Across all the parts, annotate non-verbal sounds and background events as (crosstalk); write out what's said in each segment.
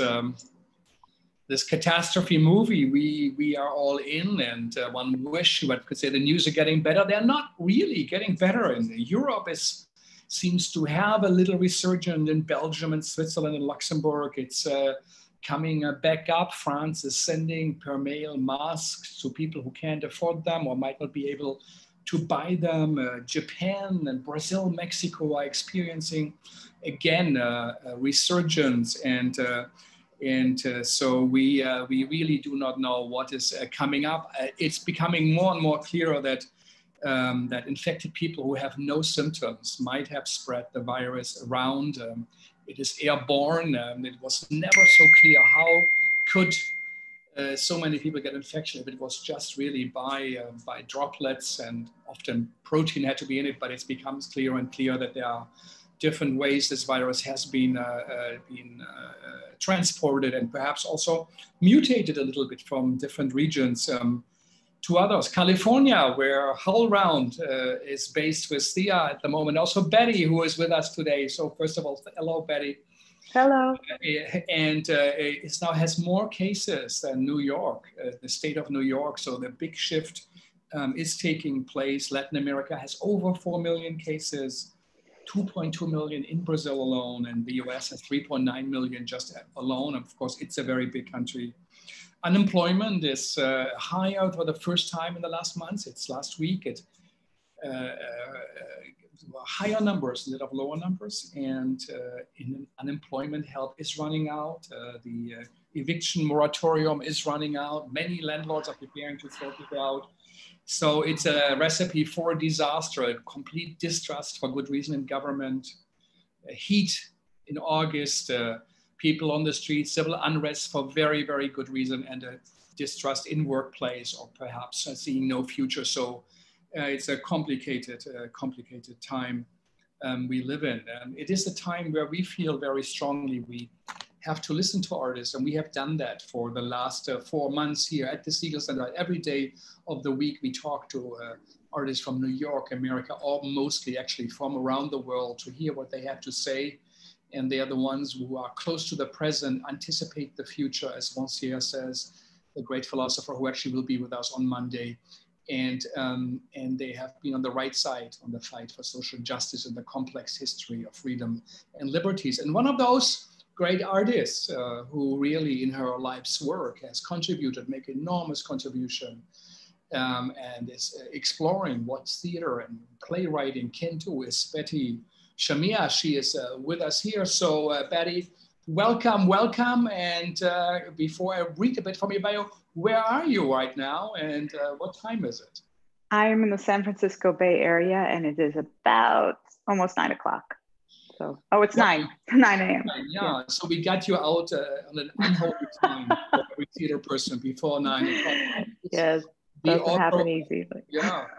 um, this catastrophe movie we we are all in and uh, one wish one could say the news are getting better. They're not really getting better and europe. Is seems to have a little resurgence in belgium and switzerland and luxembourg. It's uh, coming uh, back up. France is sending per mail masks to people who can't afford them or might not be able to buy them. Uh, japan and brazil mexico are experiencing again uh, a resurgence and and uh, so we uh, we really do not know what is uh, coming up. Uh, it's becoming more and more clearer that um, that infected people who have no symptoms might have spread the virus around. Um, it is airborne. Um, it was never so clear how could uh, so many people get infection if it was just really by uh, by droplets and often protein had to be in it. But it becomes clearer and clearer that there are different ways this virus has been, uh, uh, been uh, transported and perhaps also mutated a little bit from different regions um, to others. California, where HowlRound is based with Thea at the moment. Also Betty, who is with us today. So first of all, hello, Betty. Hello. and uh, it now has more cases than New York, uh, the state of New York. So the big shift um, is taking place. Latin America has over 4 million cases. 2.2 million in Brazil alone, and the US has 3.9 million just alone. Of course, it's a very big country. Unemployment is uh, higher for the first time in the last months. It's last week. It uh, uh, higher numbers instead of lower numbers, and uh, unemployment help is running out. Uh, the eviction moratorium is running out. Many landlords are preparing to throw people out. So it's a recipe for disaster, a complete distrust for good reason in government, heat in August, uh, people on the streets, civil unrest for very, very good reason, and a distrust in workplace or perhaps seeing no future. So uh, it's a complicated, uh, complicated time um, we live in. And it is a time where we feel very strongly we have to listen to artists. And we have done that for the last uh, four months here at the Segal Center. Every day of the week, we talk to uh, artists from New York, America, or mostly actually from around the world to hear what they have to say. And they are the ones who are close to the present, anticipate the future, as Rancière says, the great philosopher who actually will be with us on Monday. And, um, and they have been on the right side on the fight for social justice and the complex history of freedom and liberties. And one of those great artists uh, who really in her life's work has contributed, make enormous contribution um, and is uh, exploring what theater and playwriting can do is Betty Shamieh. She is uh, with us here. So uh, Betty, welcome, welcome. And uh, before I read a bit from your bio, where are you right now and uh, what time is it? I'm in the San Francisco Bay Area and it is about almost nine o'clock. So, oh, it's yeah. nine, (laughs) 9 a.m. Yeah. yeah. so we got you out uh, on an unholy time for every theater person before nine o'clock. (laughs) Yes, doesn't author, happen easy. But... Yeah. (laughs)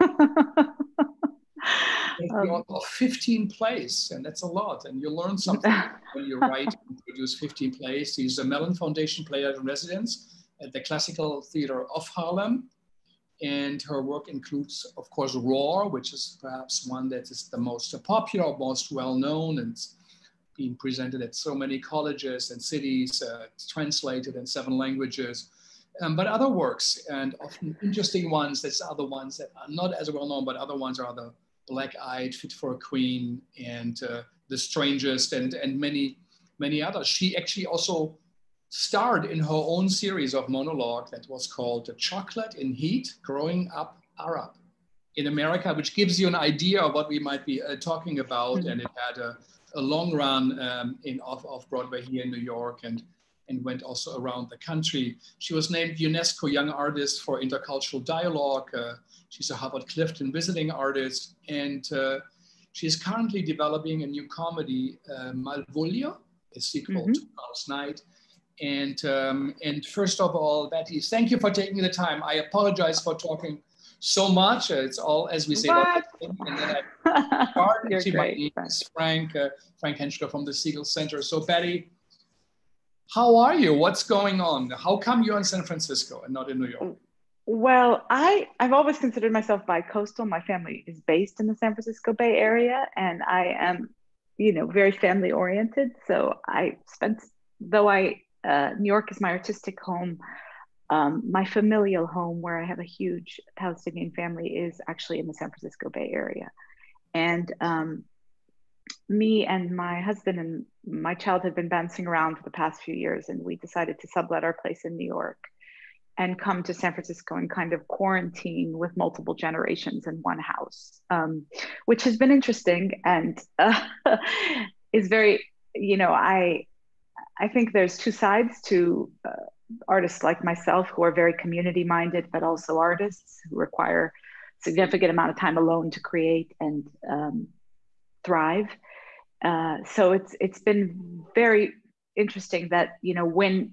um, 15 plays, and that's a lot. And you learn something when you write and produce 15 plays. He's a Mellon Foundation player in residence at the Classical Theater of Harlem and her work includes, of course, Roar, which is perhaps one that is the most popular, most well-known, and being presented at so many colleges and cities, uh, translated in seven languages. Um, but other works, and often interesting ones, there's other ones that are not as well known, but other ones are the Black Eyed, Fit for a Queen, and uh, The Strangest, and, and many, many others. She actually also starred in her own series of monologue that was called The Chocolate in Heat, Growing Up Arab in America, which gives you an idea of what we might be uh, talking about. Mm-hmm. And it had a, a long run um, in off, off Broadway here in New York and, and went also around the country. She was named UNESCO Young Artist for Intercultural Dialogue. Uh, she's a Harvard Clifton visiting artist. And uh, she is currently developing a new comedy, uh, Malvolio, a sequel mm-hmm. to Last Night and, um, and first of all, Betty, thank you for taking the time. I apologize for talking so much. It's all, as we say, what? and then I (laughs) start. great, Frank, uh, Frank Hentschker from the Segal Center. So Betty, how are you? What's going on? How come you're in San Francisco and not in New York? Well, I, I've always considered myself bi-coastal. My family is based in the San Francisco Bay Area and I am, you know, very family oriented. So I spent, though I uh, New York is my artistic home. Um, my familial home, where I have a huge Palestinian family, is actually in the San Francisco Bay Area. And um, me and my husband and my child had been bouncing around for the past few years, and we decided to sublet our place in New York and come to San Francisco and kind of quarantine with multiple generations in one house, um, which has been interesting and uh, (laughs) is very, you know, I I think there's two sides to uh, artists like myself who are very community minded, but also artists who require significant amount of time alone to create and um, thrive. Uh, so it's it's been very interesting that you know when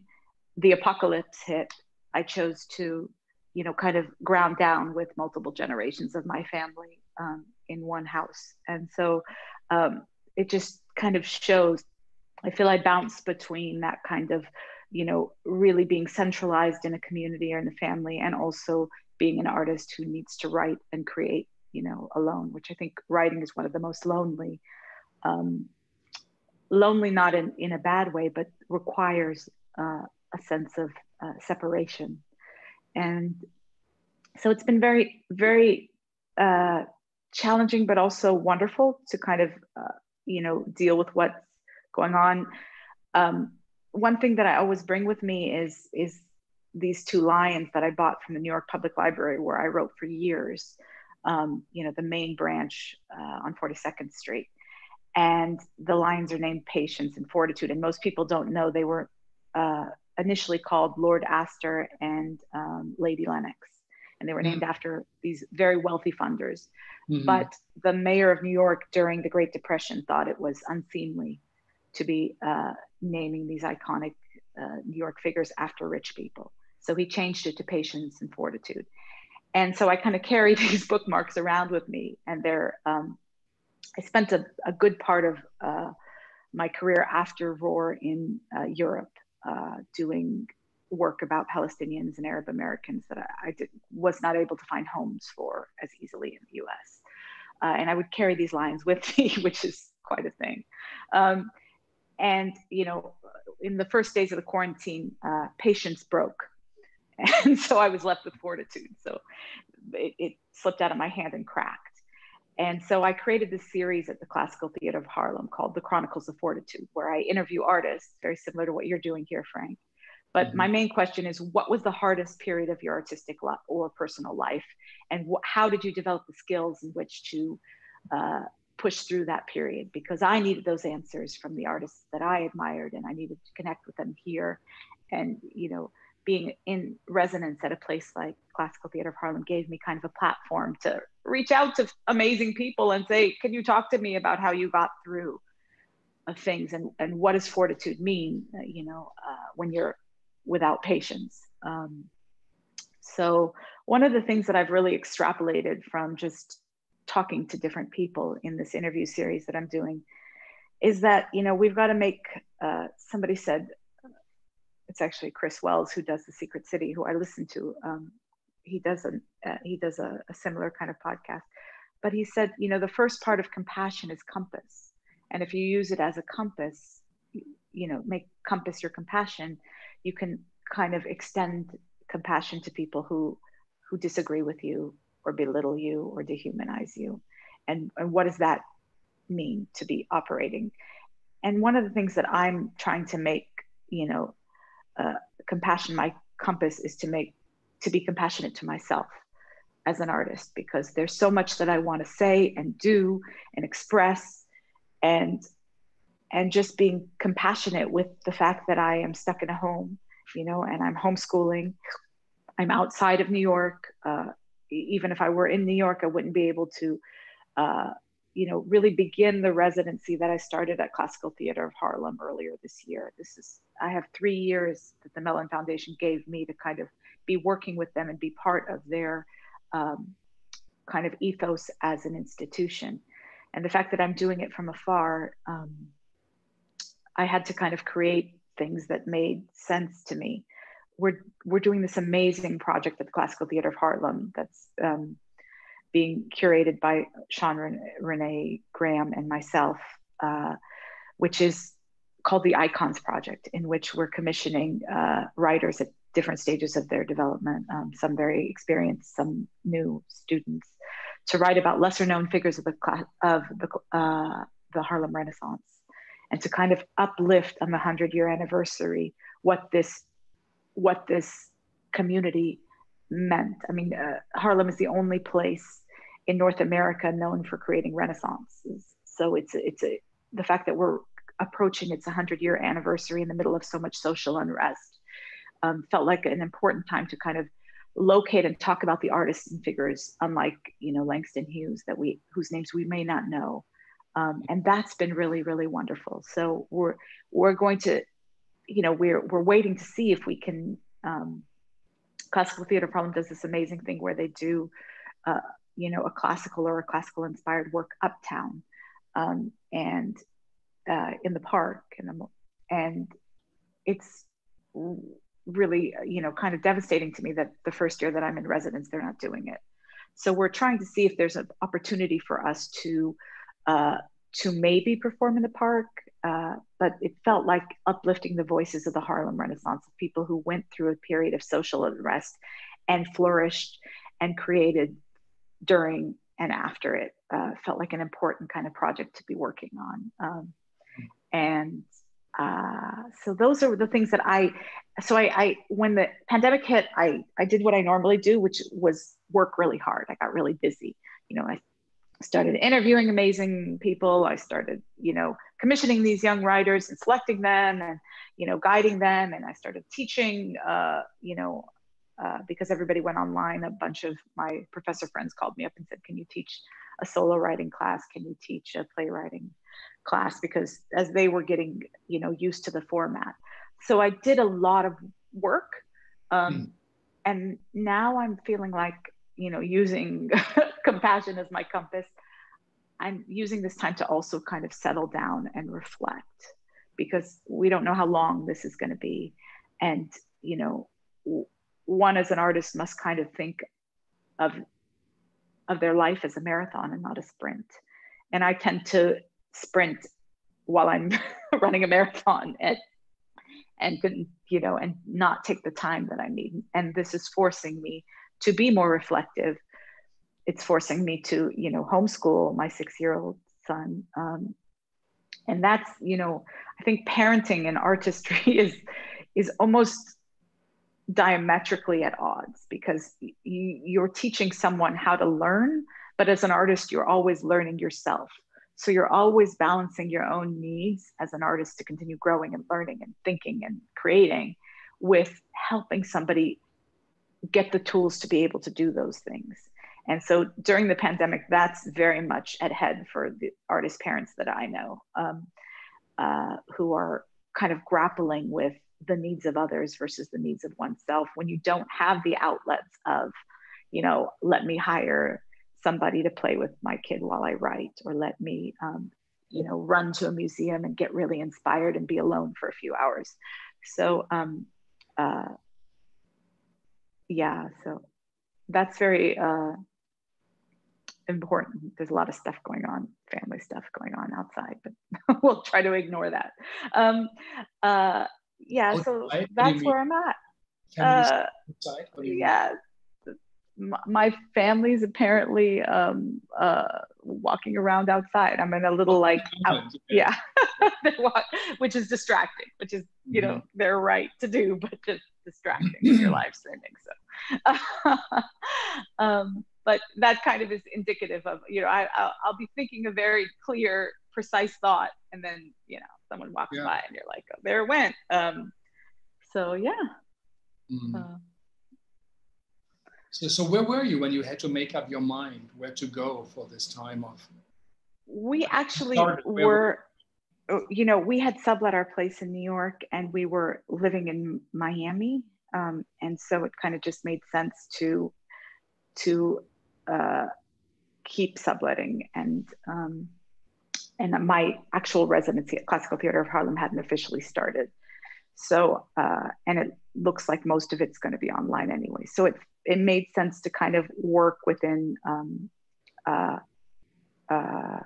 the apocalypse hit, I chose to you know kind of ground down with multiple generations of my family um, in one house, and so um, it just kind of shows. I feel I bounce between that kind of you know really being centralized in a community or in a family and also being an artist who needs to write and create you know alone which i think writing is one of the most lonely um, lonely not in, in a bad way but requires uh, a sense of uh, separation. And so it's been very very uh, challenging but also wonderful to kind of uh, you know deal with what's going on um, one thing that I always bring with me is is these two lions that I bought from the New York Public Library, where I wrote for years. Um, you know, the main branch uh, on 42nd Street, and the lions are named Patience and Fortitude. And most people don't know they were uh, initially called Lord Astor and um, Lady Lennox, and they were named mm-hmm. after these very wealthy funders. Mm-hmm. But the mayor of New York during the Great Depression thought it was unseemly to be uh, naming these iconic uh, New York figures after rich people. So he changed it to patience and fortitude. And so I kind of carry (laughs) these bookmarks around with me, and they're. Um, I spent a, a, good part of uh, my career after Roar in uh, Europe, uh, doing work about Palestinians and Arab Americans that I, I did, was not able to find homes for as easily in the U.S. Uh, and I would carry these lines with (laughs) me, which is quite a thing. Um, and you know in the first days of the quarantine uh, patience broke. (laughs) And so i was left with fortitude. So it, it, slipped out of my hand and cracked. And so i created this series at the classical theater of harlem called the chronicles of fortitude where i interview artists very similar to what you're doing here frank. But mm-hmm. my main question is what was the hardest period of your artistic or personal life? And wh- how did you develop the skills in which to uh, push through that period because I needed those answers from the artists that I admired and I needed to connect with them here. And, you know, being in resonance at a place like Classical Theater of Harlem gave me kind of a platform to reach out to amazing people and say, can you talk to me about how you got through things and, and what does fortitude mean, uh, you know, uh, when you're without patience? Um, so one of the things that I've really extrapolated from just talking to different people in this interview series that I'm doing is that you know we've got to make uh, somebody said it's actually Chris Wells who does the Secret City who I listen to um, he does a uh, he does a, a similar kind of podcast. But he said you know the first part of compassion is compass. And if you use it as a compass you know make compass your compassion you can kind of extend compassion to people who who disagree with you or belittle you or dehumanize you. And, and what does that mean to be operating? And one of the things that i'm trying to make you know uh, compassion my compass is to make to be compassionate to myself as an artist because there's so much that i want to say and do and express and and just being compassionate with the fact that i am stuck in a home you know and i'm homeschooling. I'm outside of new york uh, even if I were in New York, I wouldn't be able to, uh, you know, really begin the residency that I started at Classical Theater of Harlem earlier this year. This is, I have three years that the Mellon Foundation gave me to kind of be working with them and be part of their um, kind of ethos as an institution. And the fact that I'm doing it from afar, um, I had to kind of create things that made sense to me we're we're doing this amazing project at the Classical Theater of Harlem that's um, being curated by Shawn René Graham and myself, uh, which is called the Icons Project, in which we're commissioning uh, writers at different stages of their development, um, some very experienced, some new students, to write about lesser known figures of the of the uh, the Harlem Renaissance, and to kind of uplift on the hundred year anniversary what this what this community meant. I mean, uh, Harlem is the only place in North America known for creating renaissances. So it's it's a, the fact that we're approaching its 100 year anniversary in the middle of so much social unrest um, felt like an important time to kind of locate and talk about the artists and figures unlike you know langston hughes that we whose names we may not know um, and that's been really really wonderful so we're we're going to you know we're we're waiting to see if we can um, classical theater problem does this amazing thing where they do uh, you know a classical or a classical inspired work uptown um, and uh, in the park and, and it's really you know kind of devastating to me that the first year that i'm in residence they're not doing it. So we're trying to see if there's an opportunity for us to uh, to maybe perform in the park uh, but it felt like uplifting the voices of the harlem renaissance of people who went through a period of social unrest and flourished and created during and after it uh, felt like an important kind of project to be working on um, and uh, so those are the things that I, so I, I, when the pandemic hit, I, I did what I normally do, which was work really hard. I got really busy. You know, I started interviewing amazing people. I started, you know, commissioning these young writers and selecting them and, you know, guiding them. And I started teaching, uh, you know, uh, because everybody went online. A bunch of my professor friends called me up and said, "Can you teach a solo writing class? Can you teach a playwriting class because as they were getting you know used to the format so i did a lot of work um, mm. and now i'm feeling like you know using (laughs) compassion as my compass i'm using this time to also kind of settle down and reflect because we don't know how long this is going to be and you know one as an artist must kind of think of of their life as a marathon and not a sprint and i tend to sprint while I'm (laughs) running a marathon and and you know, and not take the time that I need. And this is forcing me to be more reflective. It's forcing me to, you know, homeschool my six-year-old son. Um, and that's, you know, I think parenting and artistry (laughs) is is almost diametrically at odds because you, you're teaching someone how to learn, but as an artist, you're always learning yourself. So you're always balancing your own needs as an artist to continue growing and learning and thinking and creating with helping somebody get the tools to be able to do those things. And so during the pandemic, that's very much at head for the artist parents that I know um, uh, who are kind of grappling with the needs of others versus the needs of oneself when you don't have the outlets of, you know, let me hire somebody to play with my kid while I write, or let me, um, you know, run to a museum and get really inspired and be alone for a few hours. So, um, uh, yeah, so that's very uh, important. There's a lot of stuff going on, family stuff going on outside, but (laughs) we'll try to ignore that. Um, uh, yeah, so that's where I'm at. Uh, yeah, my family's apparently um, uh, walking around outside. I'm in a little like out, yeah, (laughs) which is distracting, which is you know mm-hmm. they're right to do, but just (laughs) distracting when you're live streaming. So, um, but that kind of is indicative of you know I I'll, I'll, be thinking a very clear, precise thought, and then you know someone walks yeah. by and you're like, oh, there it went. Um, so yeah. Mm-hmm. Uh, so, so where were you when you had to make up your mind where to go for this time of? We actually were, oh, you know, we had sublet our place in New York and we were living in Miami. Um, and so it kind of just made sense to, to uh, keep subletting and, um, and my actual residency at Classical Theater of Harlem hadn't officially started. So, uh, and it looks like most of it's going to be online anyway. So it it made sense to kind of work within um, uh, uh,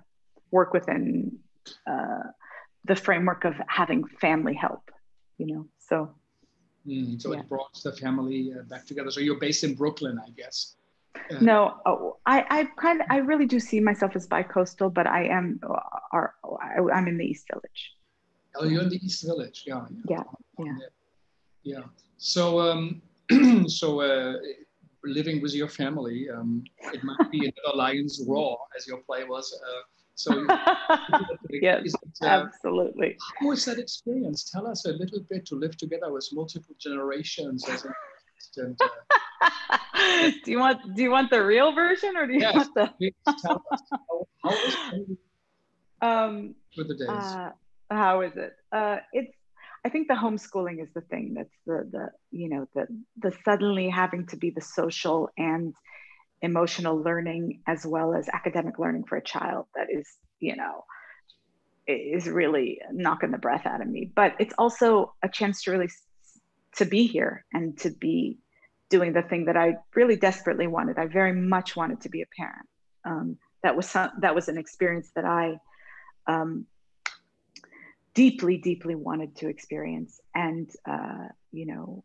work within uh, the framework of having family help, you know. So mm, so yeah. it brought the family uh, back together. So you're based in Brooklyn, I guess. Uh, no, oh, I, I kind of, I really do see myself as bi-coastal, but I am, are, I'm in the East Village. Oh, you're in the East Village, yeah. Yeah, yeah. Yeah. So, um, (clears throat) so uh, living with your family, um, it might be another (laughs) lion's roar, as your play was. Uh, so, (laughs) yes, it, uh, absolutely. How was that experience? Tell us a little bit to live together with multiple generations as an assistant. Uh, (laughs) do you want do you want the real version or do you yes, want the? tell us how, how (laughs) um, for the days? Uh, how is it? Uh, it's I think the homeschooling is the thing that's the the you know the the suddenly having to be the social and emotional learning as well as academic learning for a child that is you know is really knocking the breath out of me but it's also a chance to really to be here and to be doing the thing that i really desperately wanted i very much wanted to be a parent um, that was some, that was an experience that i um, deeply, deeply wanted to experience. And, uh, you know,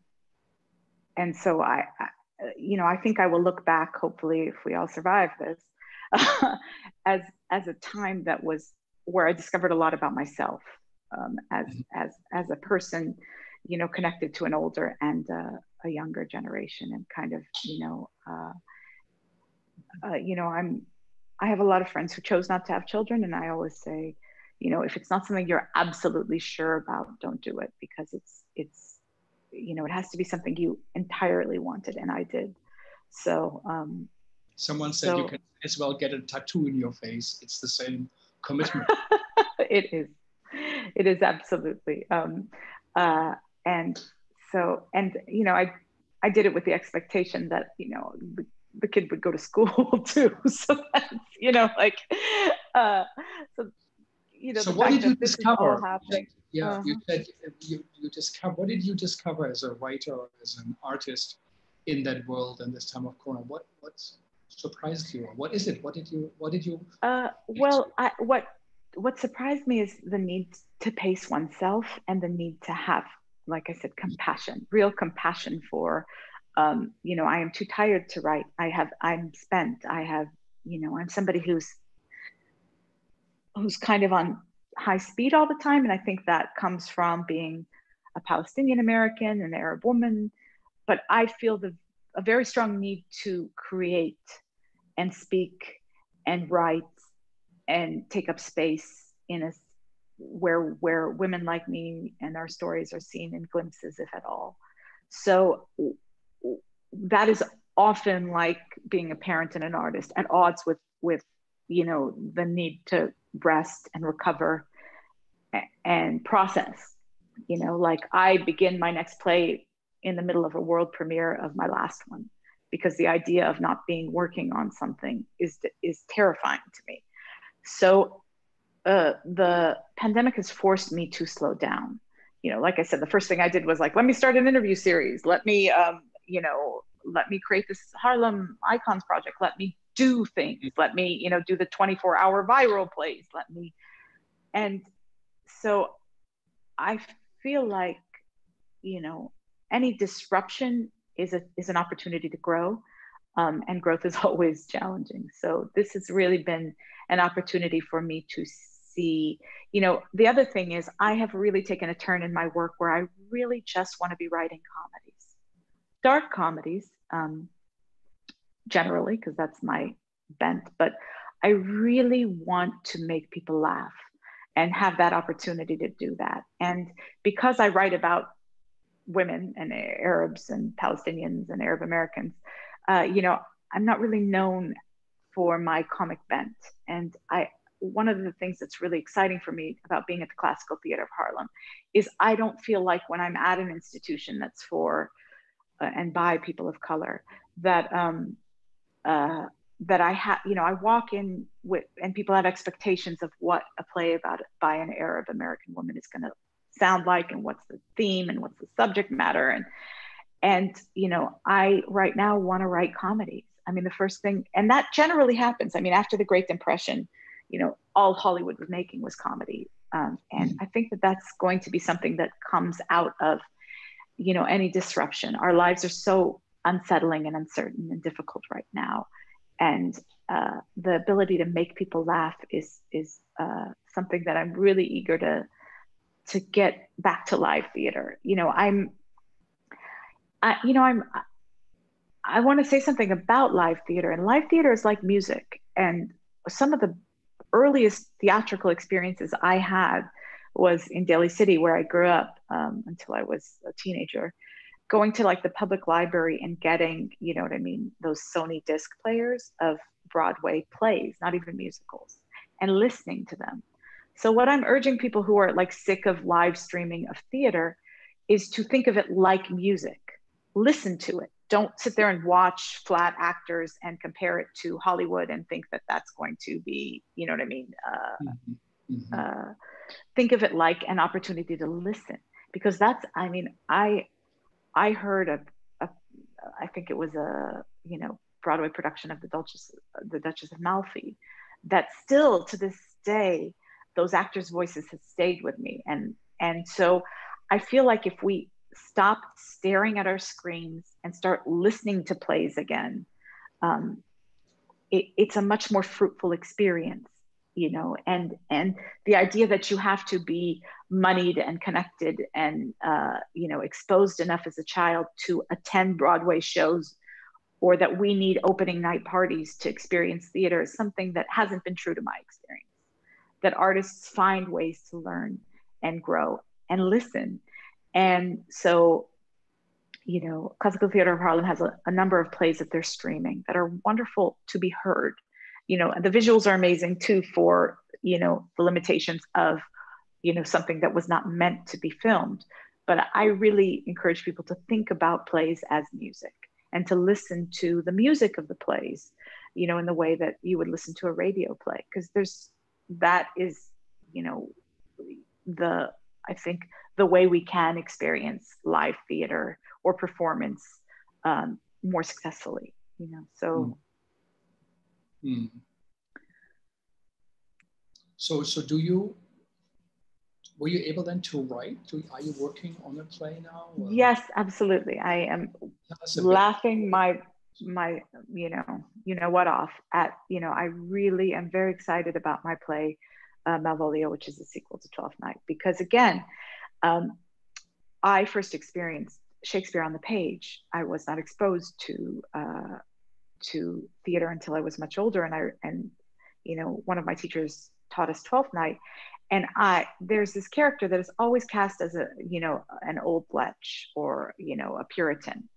and so I, I, you know, I think I will look back, hopefully, if we all survive this, (laughs) as, as a time that was where I discovered a lot about myself um, as, mm-hmm. as, as a person, you know, connected to an older and uh, a younger generation and kind of, you know, uh, uh, you know, I'm, I have a lot of friends who chose not to have children. And I always say, you know if it's not something you're absolutely sure about don't do it because it's it's you know it has to be something you entirely wanted and i did. So um someone said so, you can as well get a tattoo in your face. It's the same (laughs) commitment. It is. It is absolutely um uh and so and you know i i did it with the expectation that you know the, the kid would go to school (laughs) too (laughs) so that's you know like uh so you know, so what did you discover? Yeah, uh-huh. you said you, you discover. What did you discover as a writer, or as an artist, in that world and this time of Corona? What what surprised you? What is it? What did you What did you? Uh, well, I, what what surprised me is the need to pace oneself and the need to have, like I said, compassion, real compassion for. Um, you know, I am too tired to write. I have. I'm spent. I have. You know, I'm somebody who's who's kind of on high speed all the time. And I think that comes from being a Palestinian American, an Arab woman. But I feel the, a very strong need to create and speak and write and take up space in a where where women like me and our stories are seen in glimpses, if at all. So that is often like being a parent and an artist at odds with with you know the need to rest and recover and process. You know, like I begin my next play in the middle of a world premiere of my last one because the idea of not being working on something is is terrifying to me. So uh, the pandemic has forced me to slow down. You know, like I said, the first thing I did was like, let me start an interview series. Let me, um, you know, let me create this Harlem Icons project. Let me do things mm-hmm. let me you know do the 24 hour viral plays let me and so i feel like you know any disruption is a is an opportunity to grow um, and growth is (laughs) always challenging so this has really been an opportunity for me to see you know the other thing is i have really taken a turn in my work where i really just want to be writing comedies. Dark comedies um, generally because that's my bent but i really want to make people laugh and have that opportunity to do that. And because i write about women and arabs and palestinians and arab americans uh, you know i'm not really known for my comic bent. And i one of the things that's really exciting for me about being at the classical theater of harlem is i don't feel like when i'm at an institution that's for uh, and by people of color that um, uh, that I have, you know, I walk in with, and people have expectations of what a play about by an Arab American woman is going to sound like, and what's the theme, and what's the subject matter, and and you know, I right now want to write comedies. I mean, the first thing, and that generally happens. I mean, after the Great Depression, you know, all Hollywood was making was comedy. Um, and I think that that's going to be something that comes out of, you know, any disruption. Our lives are so unsettling and uncertain and difficult right now, and uh, the ability to make people laugh is is uh, something that I'm really eager to to get back to live theater. You know, I'm, I, you know, I'm. I want to say something about live theater, and live theater is like music, and some of the earliest theatrical experiences I had was in Daly City, where I grew up um, until I was a teenager. Going to like the public library and getting, you know what I mean, those Sony disc players of Broadway plays, not even musicals, and listening to them. So, what I'm urging people who are like sick of live streaming of theater is to think of it like music. Listen to it, don't sit there and watch flat actors and compare it to Hollywood and think that that's going to be, you know what I mean? Uh, mm-hmm. Mm-hmm. Uh, think of it like an opportunity to listen, because that's, I mean, I, I heard a, a I think it was a, you know, Broadway production of the Duchess, the Duchess of Malfi, that still to this day, those actors' voices have stayed with me, and and so I feel like if we stop staring at our screens and start listening to plays again, um, it, it's a much more fruitful experience you know and and the idea that you have to be moneyed and connected and uh, you know exposed enough as a child to attend broadway shows or that we need opening night parties to experience theater is something that hasn't been true to my experience. That artists find ways to learn and grow and listen and so, you know, Classical Theater of Harlem has a, a, number of plays that they're streaming that are wonderful to be heard. You know, and the visuals are amazing too for, you know, the limitations of, you know, something that was not meant to be filmed. But I really encourage people to think about plays as music and to listen to the music of the plays, you know, in the way that you would listen to a radio play, because there's that is, you know, the I think the way we can experience live theater or performance um, more successfully you know so mm. Mm. so so do you were you able then to write do, are you working on a play now or? yes absolutely i am laughing my my you know you know what off at you know i really am very excited about my play uh, malvolio which is a sequel to 12th night. Because again um, I first experienced Shakespeare on the page. I was not exposed to uh, to theater until I was much older, and I and you know one of my teachers taught us Twelfth Night, and I there's this character that is always cast as a you know an old lech or you know a Puritan,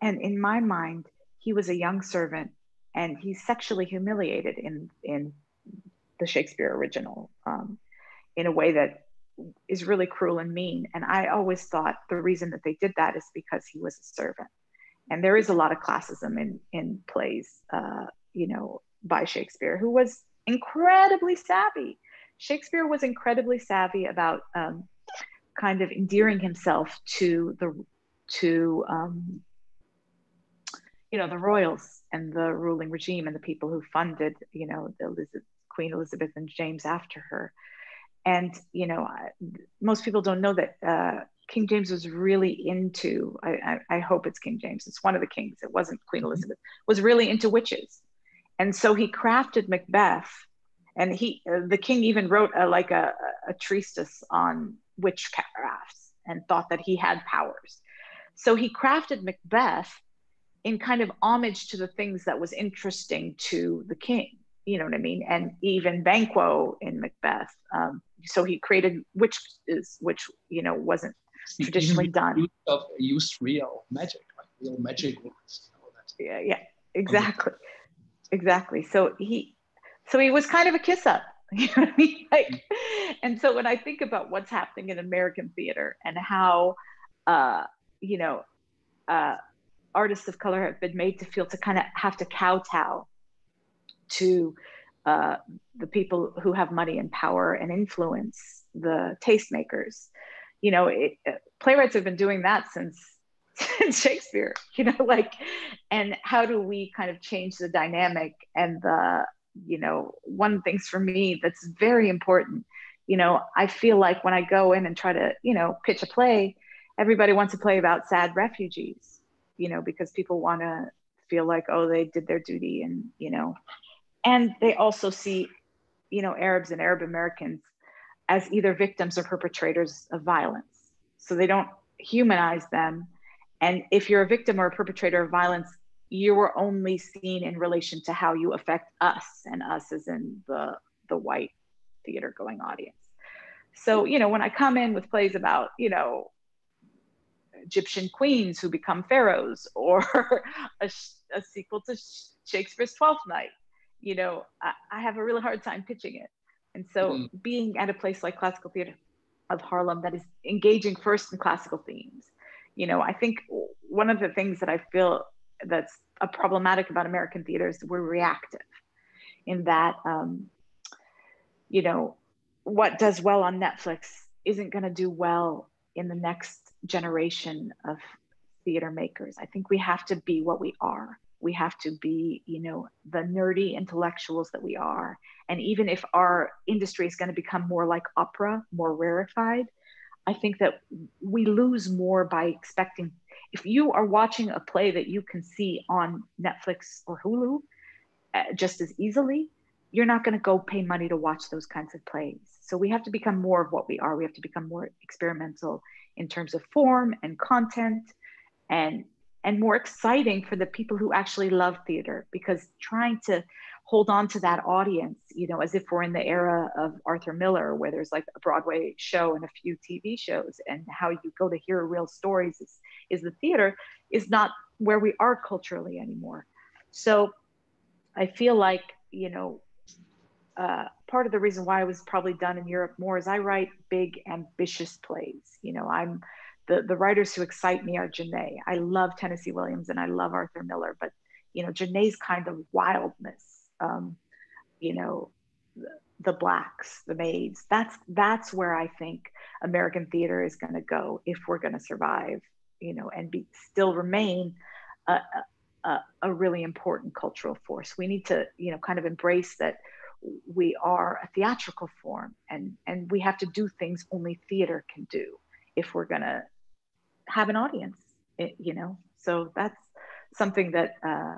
and in my mind he was a young servant, and he's sexually humiliated in in the Shakespeare original um, in a way that is really cruel and mean. And I always thought the reason that they did that is because he was a servant. And there is a lot of classism in in plays, uh, you know, by Shakespeare, who was incredibly savvy. Shakespeare was incredibly savvy about um, kind of endearing himself to the to um, you know the royals and the ruling regime and the people who funded you know the Elizabeth, Queen Elizabeth and James after her. And you know most people don't know that uh, king james was really into I, I, I, hope it's king james it's one of the kings it wasn't queen mm-hmm. elizabeth was really into witches. And so he crafted macbeth and he uh, the king even wrote a, like a, a treatise on witchcrafts and thought that he had powers. So he crafted macbeth in kind of homage to the things that was interesting to the king you know what I mean? And even Banquo in Macbeth. Um, so he created which is which you know wasn't traditionally done. Used, of, used real magic, like real magic words. You know, yeah, yeah, exactly, exactly. So he, so he was kind of a kiss up. (laughs) You know what I mean? Like, and so when I think about what's happening in American theater and how, uh, you know, uh, artists of color have been made to feel to kind of have to kowtow to uh, the people who have money and power and influence, the tastemakers. You know, it, uh, playwrights have been doing that since, (laughs) since Shakespeare. (laughs) You know, like, and how do we kind of change the dynamic and the, you know, one things for me that's very important you know, I feel like when I go in and try to, you know, pitch a play, everybody wants to play about sad refugees, you know, because people want to feel like, oh, they did their duty and, you know, and they also see, you know, Arabs and Arab Americans as either victims or perpetrators of violence. So they don't humanize them. And if you're a victim or a perpetrator of violence, you are only seen in relation to how you affect us and us as in the the white theater going audience. So, you know, when I come in with plays about, you know, Egyptian queens who become pharaohs or (laughs) a, a, sequel to Shakespeare's Twelfth Night, you know, I, I, have a really hard time pitching it. And so mm. being at a place like Classical Theater of Harlem that is engaging first in classical themes, you know, I think one of the things that I feel that's a problematic about American theater is we're reactive in that um, you know, what does well on Netflix isn't going to do well in the next generation of theater makers. I think we have to be what we are. We have to be, you know, the nerdy intellectuals that we are. And even if our industry is going to become more like opera, more rarefied, I think that we lose more by expecting. If you are watching a play that you can see on Netflix or Hulu uh, just as easily, you're not going to go pay money to watch those kinds of plays. So we have to become more of what we are. We have to become more experimental in terms of form and content and and more exciting for the people who actually love theater because trying to hold on to that audience, you know, as if we're in the era of Arthur Miller where there's like a Broadway show and a few TV shows and how you go to hear real stories is, is the theater is not where we are culturally anymore. So I feel like, you know, uh, part of the reason why I was probably done in Europe more is I write big, ambitious plays. You know, I'm the the writers who excite me are Genet. I love Tennessee Williams and I love Arthur Miller, but you know, Genet's kind of wildness, um, you know, the, the blacks, the maids. That's that's where I think American theater is going to go if we're going to survive. You know, and be still remain. A, a, a really important cultural force. We need to, you know, kind of embrace that we are a theatrical form and and we have to do things only theater can do if we're going to have an audience you know so that's something that uh,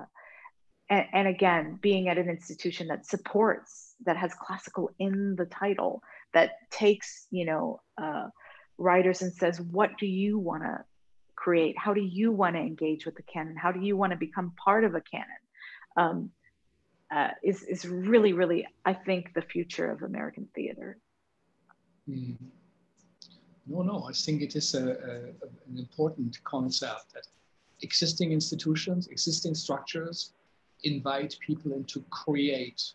and, and, again being at an institution that supports that has classical in the title that takes you know uh, writers and says what do you want to create how do you want to engage with the canon how do you want to become part of a canon um, uh, is is really really I think the future of American theater. Mm. No, no, I think it is a, a, an important concept that existing institutions, existing structures invite people in to create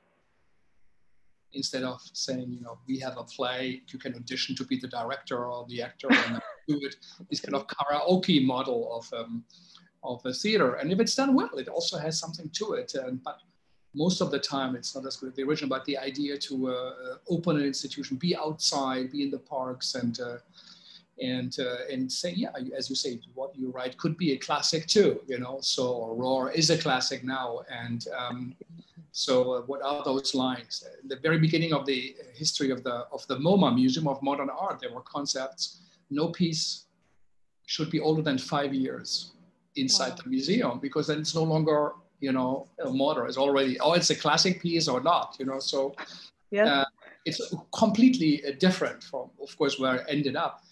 instead of saying, you know, we have a play, you can audition to be the director or the actor and (laughs) do it, this kind of karaoke model of, um, of a theater. And if it's done well, it also has something to it. And, but most of the time it's not as good as the original, but the idea to uh, uh, open an institution, be outside, be in the parks and uh, and uh, and say, yeah, as you say, what you write could be a classic too, you know. So Roar is a classic now, and um, so uh, what are those lines? In the very beginning of the history of the of the MoMA Museum of Modern Art, there were concepts. No piece should be older than five years inside wow. the museum because then it's no longer you know, a motor is already, oh, it's a classic piece or not, you know, so yeah. Uh, it's completely uh, different from, of course, where it ended up.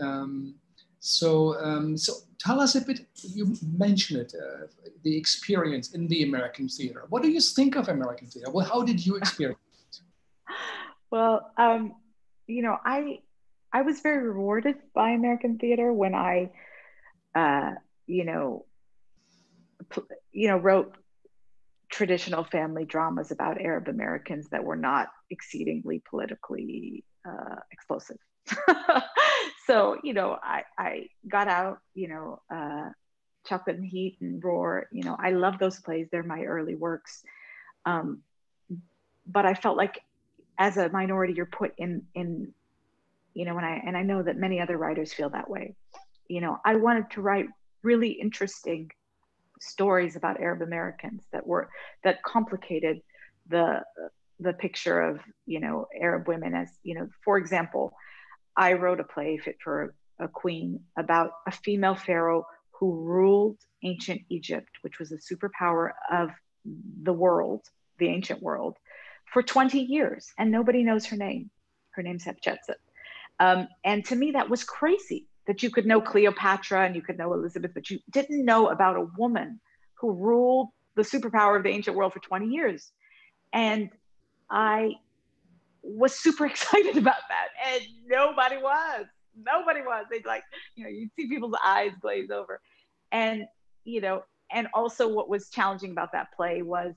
Um, so, um, so tell us a bit, you mentioned it, uh, the experience in the American theater. What do you think of American theater? Well, how did you experience it? (laughs) Well, um, you know, I, I was very rewarded by American theater when I, uh, you know, you know, wrote traditional family dramas about Arab Americans that were not exceedingly politically uh, explosive. (laughs) so, you know, I, I got out, you know, uh, Chocolate and Heat and Roar. You know, I love those plays. They're my early works. Um, but I felt like as a minority, you're put in, in, you know, and I, and I know that many other writers feel that way. You know, I wanted to write really interesting stories about Arab Americans that were that complicated the the picture of you know Arab women as you know, for example, I wrote a play fit for a queen about a female pharaoh who ruled ancient Egypt, which was a superpower of the world, the ancient world, for 20 years, and nobody knows her name. Her name's Hatshepsut. Um, and to me, that was crazy that you could know Cleopatra and you could know Elizabeth, but you didn't know about a woman who ruled the superpower of the ancient world for 20 years. And I was super (laughs) excited about that. And nobody was. Nobody was. They'd like, you know, you'd see people's eyes glaze over. And, you know, and also what was challenging about that play was,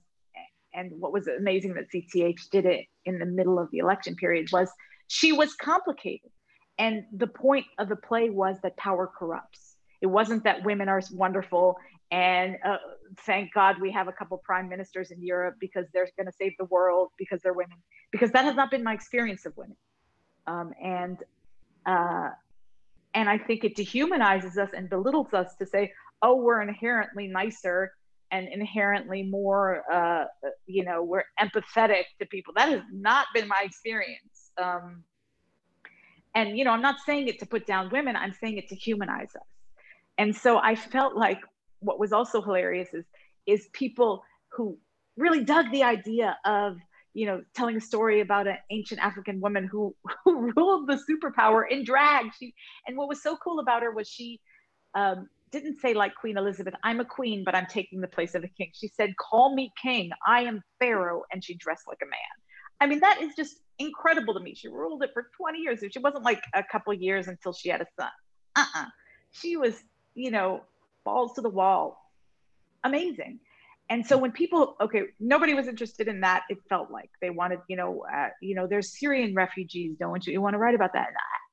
and what was amazing that CTH did it in the middle of the election period was she was complicated. And the point of the play was that power corrupts. It wasn't that women are wonderful and uh, thank God we have a couple prime ministers in Europe because they're going to save the world because they're women. Because that has not been my experience of women, um, and uh, and I think it dehumanizes us and belittles us to say, oh, we're inherently nicer and inherently more, uh, you know, we're empathetic to people. That has not been my experience. Um, and you know, I'm not saying it to put down women. I'm saying it to humanize us. And so I felt like what was also hilarious is is people who really dug the idea of you know telling a story about an ancient african woman who, (laughs) who ruled the superpower in drag she and what was so cool about her was she um, didn't say like queen elizabeth i'm a queen but i'm taking the place of a king she said call me king i am pharaoh and she dressed like a man i mean that is just incredible to me she ruled it for 20 years she wasn't like a couple years until she had a son uh-uh she was you know balls to the wall. Amazing. And so when people, okay, nobody was interested in that. It felt like they wanted, you know, uh, you know, there's Syrian refugees. Don't you, you want to write about that?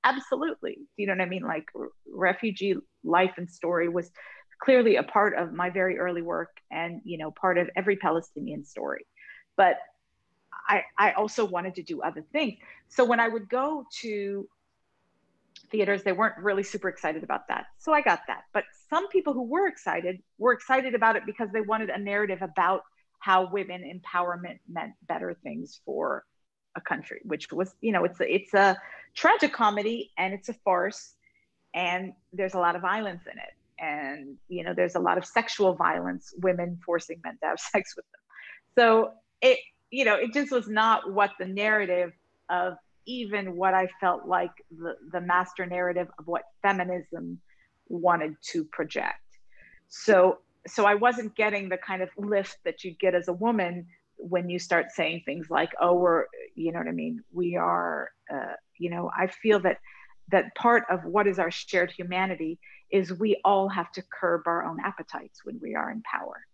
Absolutely. You know what I mean? Like refugee life and story was clearly a part of my very early work and, you know, part of every Palestinian story. But I, I also wanted to do other things. So when I would go to theaters, they weren't really super excited about that. So I got that. But some people who were excited were excited about it because they wanted a narrative about how women empowerment meant better things for a country, which was, you know, it's a, it's a tragic comedy and it's a farce and there's a lot of violence in it. And, you know, there's a lot of sexual violence, women forcing men to have (laughs) sex with them. So it, you know, it just was not what the narrative of even what I felt like the, the master narrative of what feminism wanted to project. So so I wasn't getting the kind of lift that you'd get as a woman when you start saying things like, "Oh, we're," you know what I mean? We are, uh, you know. I feel that that part of what is our shared humanity is we all have to curb our own appetites when we are in power,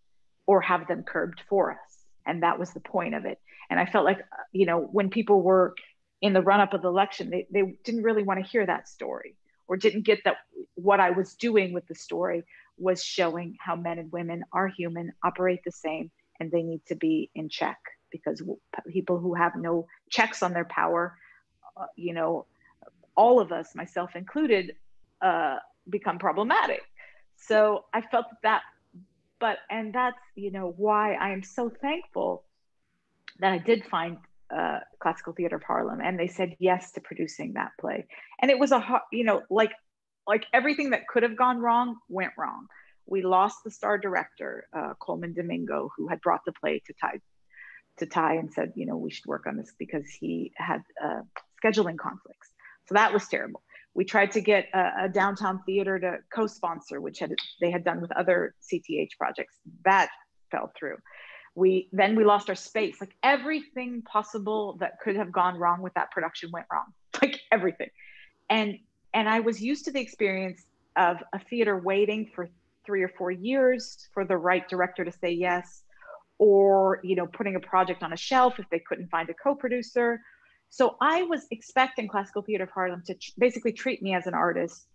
or have them curbed for us, and that was the point of it. And I felt like, you know, when people were in the run up of the election, they, they didn't really want to hear that story or didn't get that what I was doing with the story was showing how men and women are human, operate the same, and they need to be in check because people who have no checks on their power, uh, you know, all of us, myself included, uh, become problematic. So I felt that, but, and that's, you know, why I am so thankful that I did find uh, Classical Theater of Harlem, and they said yes to producing that play. And it was a, you know, like like everything that could have gone wrong went wrong. We lost the star director, uh, Colman Domingo, who had brought the play to Ty, to Ty and said, you know, we should work on this because he had uh, scheduling conflicts. So that was terrible. We tried to get a, a downtown theater to co-sponsor, which had they had done with other CTH projects. That fell through. We then we lost our space. Like everything possible that could have gone wrong with that production went wrong. (laughs) Like everything. And and i was used to the experience of a theater waiting for three or four years for the right director to say yes or you know putting a project on a shelf if they couldn't find a co-producer so i was expecting classical theater of harlem to basically treat me as an artist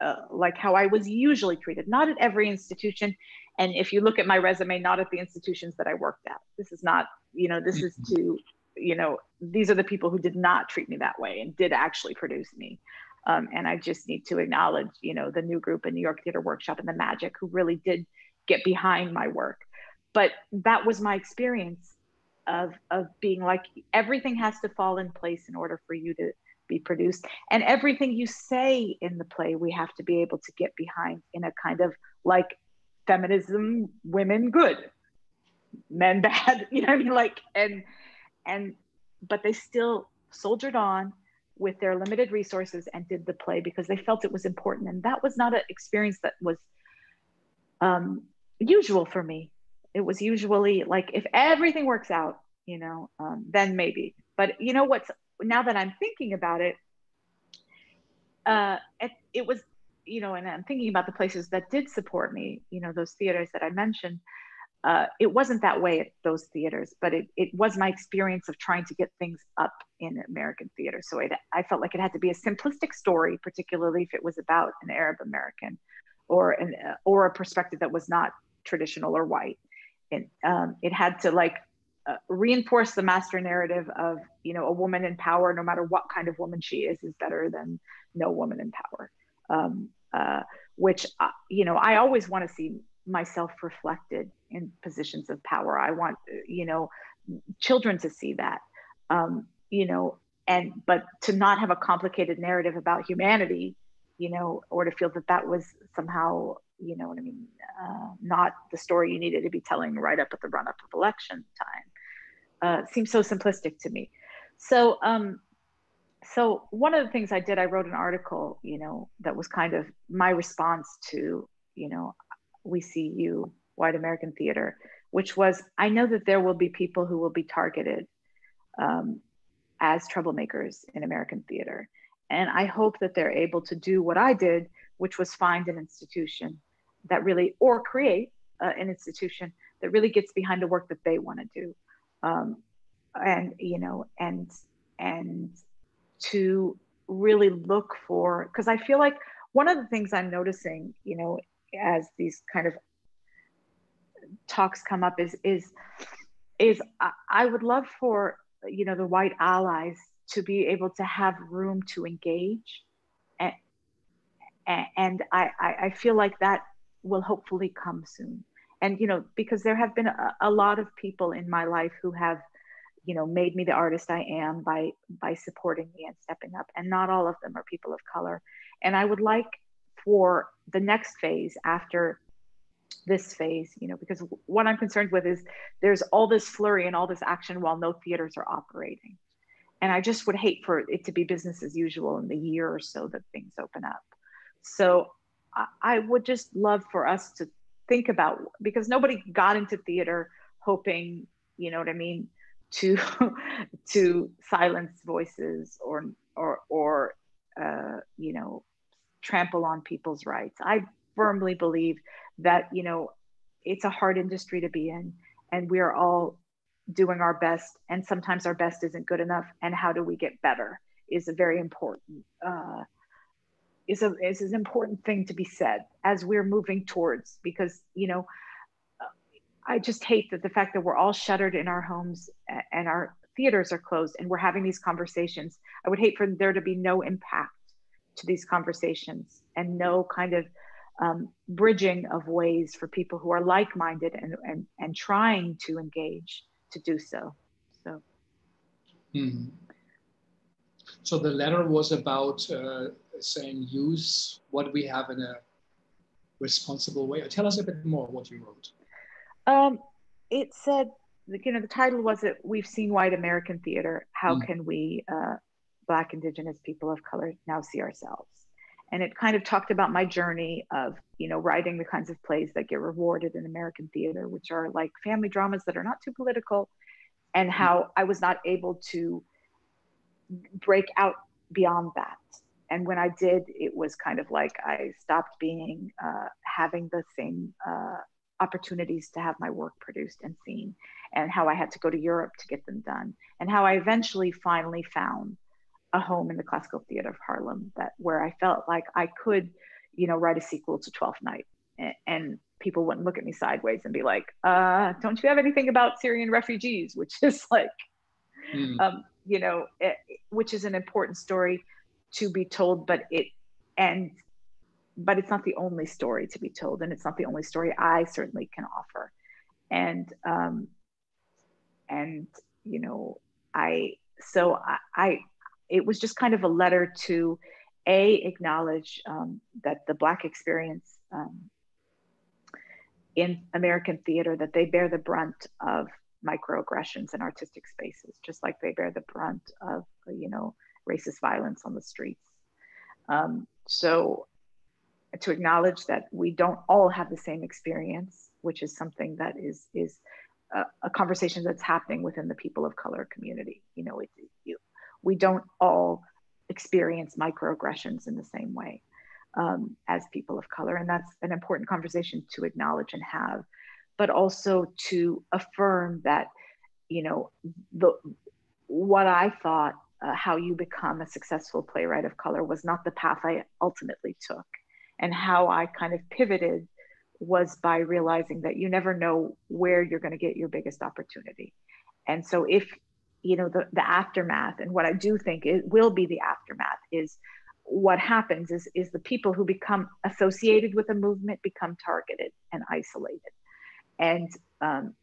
uh, like how I was usually treated, not at every institution. And if you look at my resume, not at the institutions that I worked at. This is not, you know, this is to, you know, these are the people who did not treat me that way and did actually produce me. Um, and I just need to acknowledge, you know, the new group in New York Theater Workshop and the Magic who really did get behind my work. But that was my experience of of being like everything has to fall in place in order for you to be produced. And everything you say in the play we have to be able to get behind in a kind of like feminism women good men (laughs) bad you know what i mean? Like and and but they still soldiered on with their limited resources and did the play because they felt it was important. And that was not an experience that was um, usual for me it was usually like if everything works out you know um, then maybe but you know what's now that i'm thinking about it uh, it, it was you know and i'm thinking about the places that did support me you know those theaters that i mentioned uh, it wasn't that way at those theaters, but it, it was my experience of trying to get things up in American theater. So it, I felt like it had to be a simplistic story, particularly if it was about an Arab American or an or a perspective that was not traditional or white. And um, it had to like uh, reinforce the master narrative of you know a woman in power, no matter what kind of woman she is, is better than no woman in power. Um, uh, which uh, you know I always want to see myself reflected in positions of power. I want, you know, children to see that, um, you know, and but to not have a complicated narrative about humanity, you know, or to feel that that was somehow, you know what I mean, uh, not the story you needed to be telling right up at the run up of election time, uh, seems so simplistic to me. So, um, so one of the things I did, I wrote an article, you know, that was kind of my response to, you know, we see you white american theater which was i know that there will be people who will be targeted um, as troublemakers in american theater. And i hope that they're able to do what i did which was find an institution that really or create uh, an institution that really gets behind the work that they want to do. Um, and you know and and to really look for because i feel like one of the things i'm noticing you know as these kind of talks come up is is is I would love for you know the white allies to be able to have room to engage. And and I I feel like that will hopefully come soon and you know because there have been a, a lot of people in my life who have you know made me the artist I am by by supporting me and stepping up and not all of them are people of color and I would like for the next phase after this phase, you know, because what I'm concerned with is there's all this flurry and all this action while no theaters are operating. And I just would hate for it to be business as usual in the year or so that things open up. So I, would just love for us to think about because nobody got into theater hoping, you know what I mean, to (laughs) to silence voices or or or uh, you know trample on people's rights. I firmly believe that, you know, it's a hard industry to be in and we are all doing our best and sometimes our best isn't good enough and how do we get better is a very important uh, is a is an important thing to be said as we're moving towards because you know I just hate that the fact that we're all shuttered in our homes and our theaters are closed and we're having these conversations. I would hate for there to be no impact to these conversations and no kind of um, bridging of ways for people who are like-minded and, and, and trying to engage to do so. So. Mm-hmm. So the letter was about uh, saying use what we have in a responsible way. Tell us a bit more what you wrote. Um, it said, you know, the title was it, We've Seen White American Theater. How mm. can we uh, Black, Indigenous people of color now see ourselves. And it kind of talked about my journey of, you know, writing the kinds of plays that get rewarded in American theater, which are like family dramas that are not too political, and how I was not able to break out beyond that. And when I did, it was kind of like I stopped being, uh, having the same uh, opportunities to have my work produced and seen, and how I had to go to Europe to get them done, and how I eventually finally found a home in the classical theater of Harlem that where I felt like I could, you know, write a sequel to Twelfth Night, and, and people wouldn't look at me sideways and be like, uh, "Don't you have anything about Syrian refugees?" (laughs) Which is like, mm. um, you know, it, which is an important story to be told, but it and but it's not the only story to be told, and it's not the only story I certainly can offer, and um, and you know, I so I, I, it was just kind of a letter to a acknowledge um, that the black experience um, in American theater that they bear the brunt of microaggressions in artistic spaces, just like they bear the brunt of you know racist violence on the streets. Um, so to acknowledge that we don't all have the same experience, which is something that is is a, a conversation that's happening within the people of color community. You know, it, you, we don't all experience microaggressions in the same way um, as people of color, and that's an important conversation to acknowledge and have, but also to affirm that, you know, the what I thought uh, how you become a successful playwright of color was not the path I ultimately took and how I kind of pivoted was by realizing that you never know where you're going to get your biggest opportunity. And so if you know the, the aftermath and what I do think it will be the aftermath is what happens is is the people who become associated with a movement become targeted and isolated and um,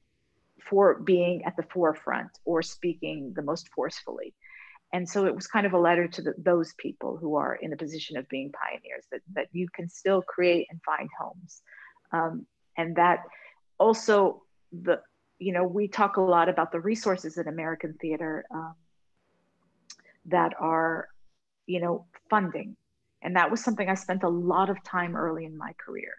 for being at the forefront or speaking the most forcefully and so it was kind of a letter to the, those people who are in the position of being pioneers that, that you can still create and find homes. Um, and that also the you know we talk a lot about the resources in american theater um, that are you know funding. And that was something i spent a lot of time early in my career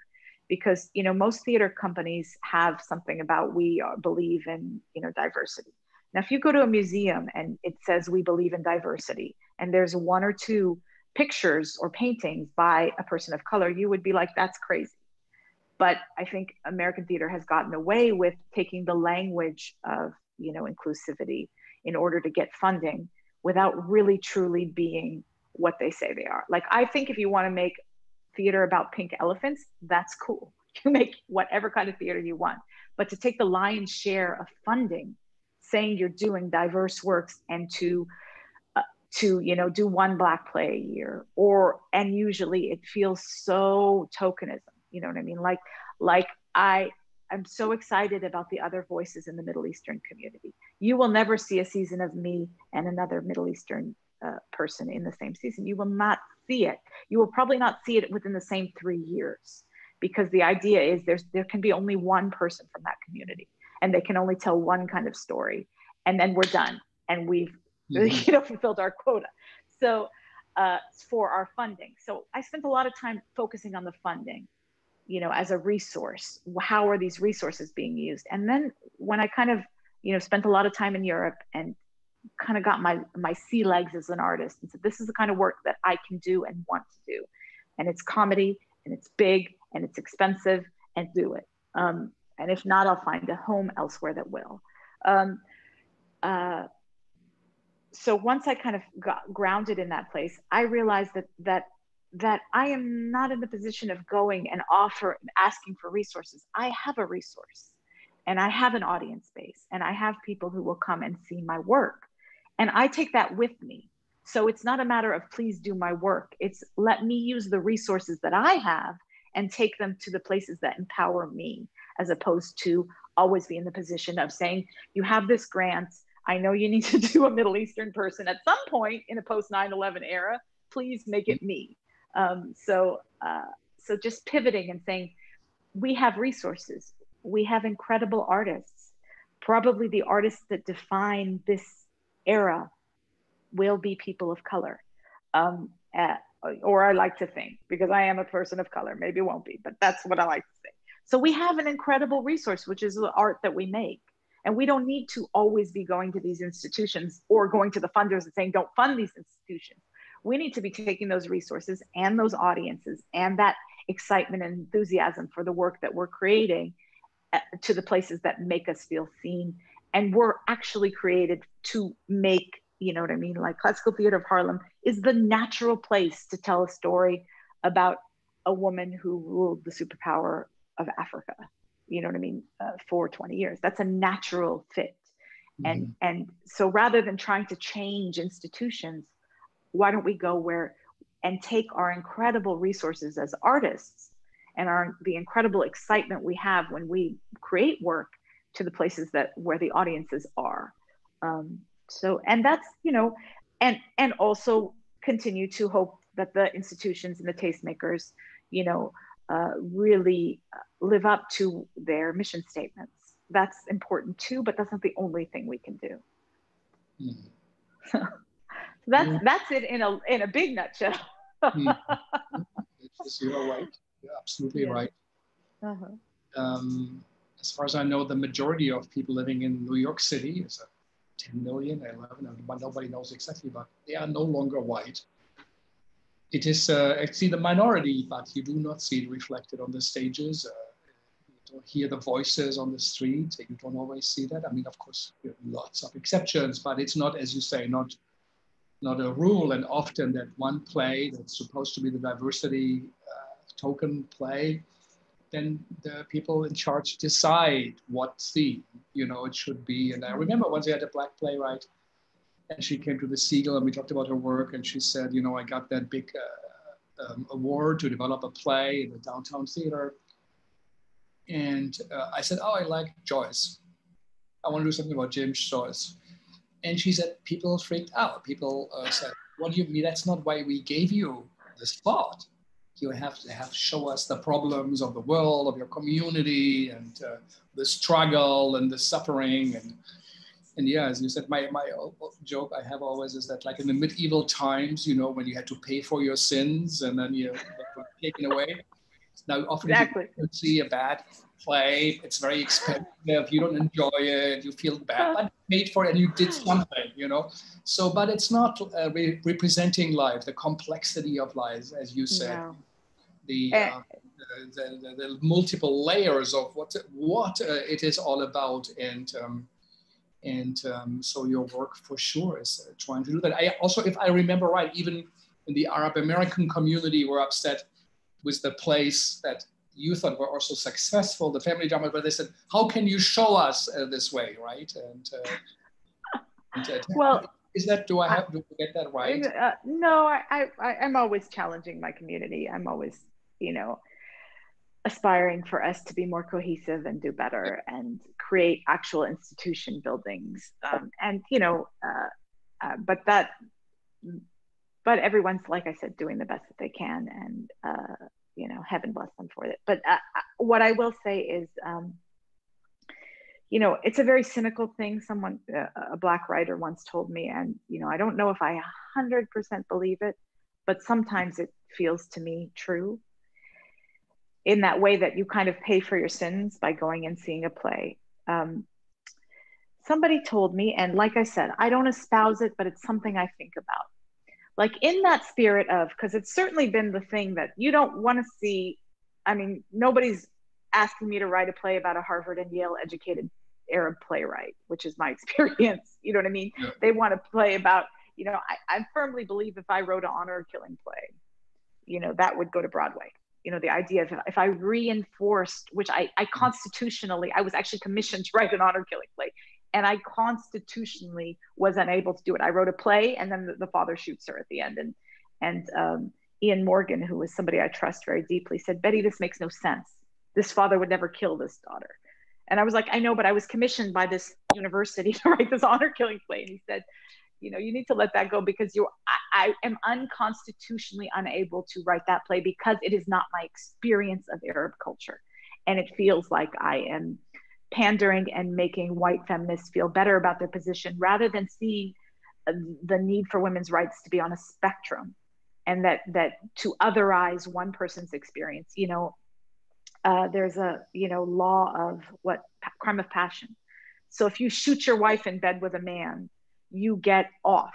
because you know most theater companies have something about we believe in you know diversity now, if you go to a museum and it says we believe in diversity, and there's one or two pictures or paintings by a person of color, you would be like, that's crazy. But I think American theater has gotten away with taking the language of, you know, inclusivity in order to get funding without really truly being what they say they are. Like, I think if you want to make theater about pink elephants, that's cool. (laughs) You make whatever kind of theater you want. But to take the lion's share of funding saying you're doing diverse works and to uh, to you know do one black play a year or and usually it feels so tokenism you know what i mean? Like like i i'm so excited about the other voices in the middle eastern community. You will never see a season of me and another middle eastern uh, person in the same season. You will not see it. You will probably not see it within the same three years because the idea is there's there can be only one person from that community and they can only tell one kind of story. And then we're done. And we've (laughs) mm-hmm. you know fulfilled our quota. So uh, for our funding. So i spent a lot of time focusing on the funding you know as a resource. How are these resources being used? And then when i kind of you know spent a lot of time in europe and kind of got my my sea legs as an artist and said this is the kind of work that i can do and want to do. And it's comedy and it's big and it's expensive and do it. Um, and if not, I'll find a home elsewhere that will. Um, uh, so once I kind of got grounded in that place, I realized that that that I am not in the position of going and offer asking for resources. I have a resource, and I have an audience base, and I have people who will come and see my work, and I take that with me. So it's not a matter of please do my work. It's let me use the resources that I have and take them to the places that empower me as opposed to always be in the position of saying, you have this grant. I know you need (laughs) to do a Middle Eastern person at some point in a post 9 11 era. Please make it me. Um, so, uh, so just pivoting and saying, we have resources, we have incredible artists. Probably the artists that define this era will be people of color. Um, uh, or I like to think, because I am a person of color. Maybe won't be, but that's what I like to say. So we have an incredible resource, which is the art that we make. And we don't need to always be going to these institutions or going to the funders and saying, don't fund these institutions. We need to be taking those resources and those audiences and that excitement and enthusiasm for the work that we're creating uh, to the places that make us feel seen. And we're actually created to make, you know what I mean? Like Classical Theater of Harlem is the natural place to tell a story about a woman who ruled the superpower of Africa, you know what I mean, uh, for 20 years. That's a natural fit. Mm-hmm. And, and so rather than trying to change institutions, why don't we go where and take our incredible resources as artists and our the incredible excitement we have when we create work to the places that where the audiences are. Um, so, and that's you know, and and also continue to hope that the institutions and the tastemakers, you know, uh, really live up to their mission statements. That's important too, but that's not the only thing we can do. Mm. so (laughs) that's yeah. that's it in a in a big nutshell. (laughs) mm. You're right. You're absolutely yeah. right. Uh-huh. Um, as far as I know, the majority of people living in New York City is a 10 million, 11, nobody knows exactly, but they are no longer white it is uh, actually the minority, but you do not see it reflected on the stages. Uh, you don't hear the voices on the street. You don't always see that. I mean, of course, lots of exceptions, but it's not, as you say, not not a rule. And often that one play that's supposed to be the diversity uh, token play, then the people in charge decide what theme you know it should be. And I remember once I had a black playwright and she came to the Segal and we talked about her work and she said, you know, I got that big uh, um, award to develop a play in the downtown theater. And uh, I said, oh, I like Joyce. I want to do something about James Joyce. And she said, people freaked out. People uh, said, what do you mean? That's not why we gave you the spot. You have to have show us the problems of the world, of your community, and uh, the struggle and the suffering. And and yeah, as you said, my, my joke I have always is that like in the medieval times, you know, when you had to pay for your sins and then you were taken away. Now, often exactly. you see a bad play, it's very expensive, if you don't enjoy it, you feel bad, but you paid for it and you did something, you know. So, but it's not uh, re- representing life, the complexity of life, as you said. No. The, eh. uh, the, the, the, multiple layers of what what uh, it is all about and um, and um, so your work for sure is uh, trying to do that. I also, if I remember right, even in the Arab American community were upset with the place that you thought were also successful, the family drama, but they said, how can you show us uh, this way, right? And, uh, and uh, (laughs) well, is that, do I have, to get that right? Uh, no, I, I, I'm always challenging my community. I'm always, you know, aspiring for us to be more cohesive and do better and create actual institution buildings. Um, and you know uh, uh, but that but everyone's like i said doing the best that they can and uh, you know heaven bless them for it. But uh, uh, what i will say is um, you know it's a very cynical thing. Someone uh, a black writer once told me and you know i don't know if i 100% believe it but sometimes it feels to me true in that way that you kind of pay for your sins by going and seeing a play. Um, somebody told me, and like I said, I don't espouse it, but it's something I think about. Like in that spirit of, because it's certainly been the thing that you don't want to see. I mean, nobody's asking me to write a play about a Harvard and Yale educated Arab playwright, which is my (laughs) experience. You know what I mean? Yeah. They want to play about, you know, I, I firmly believe if I wrote an honor killing play, you know, that would go to Broadway you know the idea of if i reinforced which i i constitutionally i was actually commissioned to write an honor killing play and i constitutionally was unable to do it. I wrote a play and then the, the father shoots her at the end. And and um, ian morgan who was somebody i trust very deeply said betty this makes no sense. This father would never kill this daughter. And i was like i know but i was commissioned by this university (laughs) to write this honor killing play. And he said you know you need to let that go because you I, I, am unconstitutionally unable to write that play because it is not my experience of arab culture. And it feels like i am pandering and making white feminists feel better about their position rather than seeing uh, the need for women's rights to be on a spectrum and that that to otherize one person's experience. You know uh, there's a you know law of what crime of passion. So if you shoot your wife in bed with a man you get off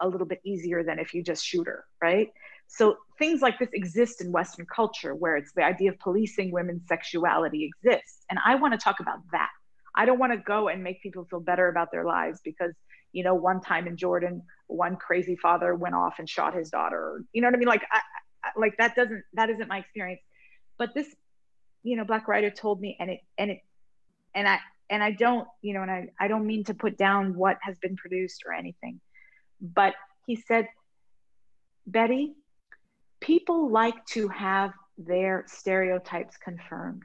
a little bit easier than if you just shoot her, right? So things like this exist in Western culture where it's the idea of policing women's sexuality exists. And I want to talk about that. I don't want to go and make people feel better about their lives because, you know, one time in Jordan, one crazy father went off and shot his daughter. You know what I mean? Like, I, like that doesn't, that isn't my experience. But this, you know, black writer told me, and it, and it, and I, and I don't, you know, and I, I don't mean to put down what has been produced or anything, but he said, Betty, people like to have their stereotypes confirmed.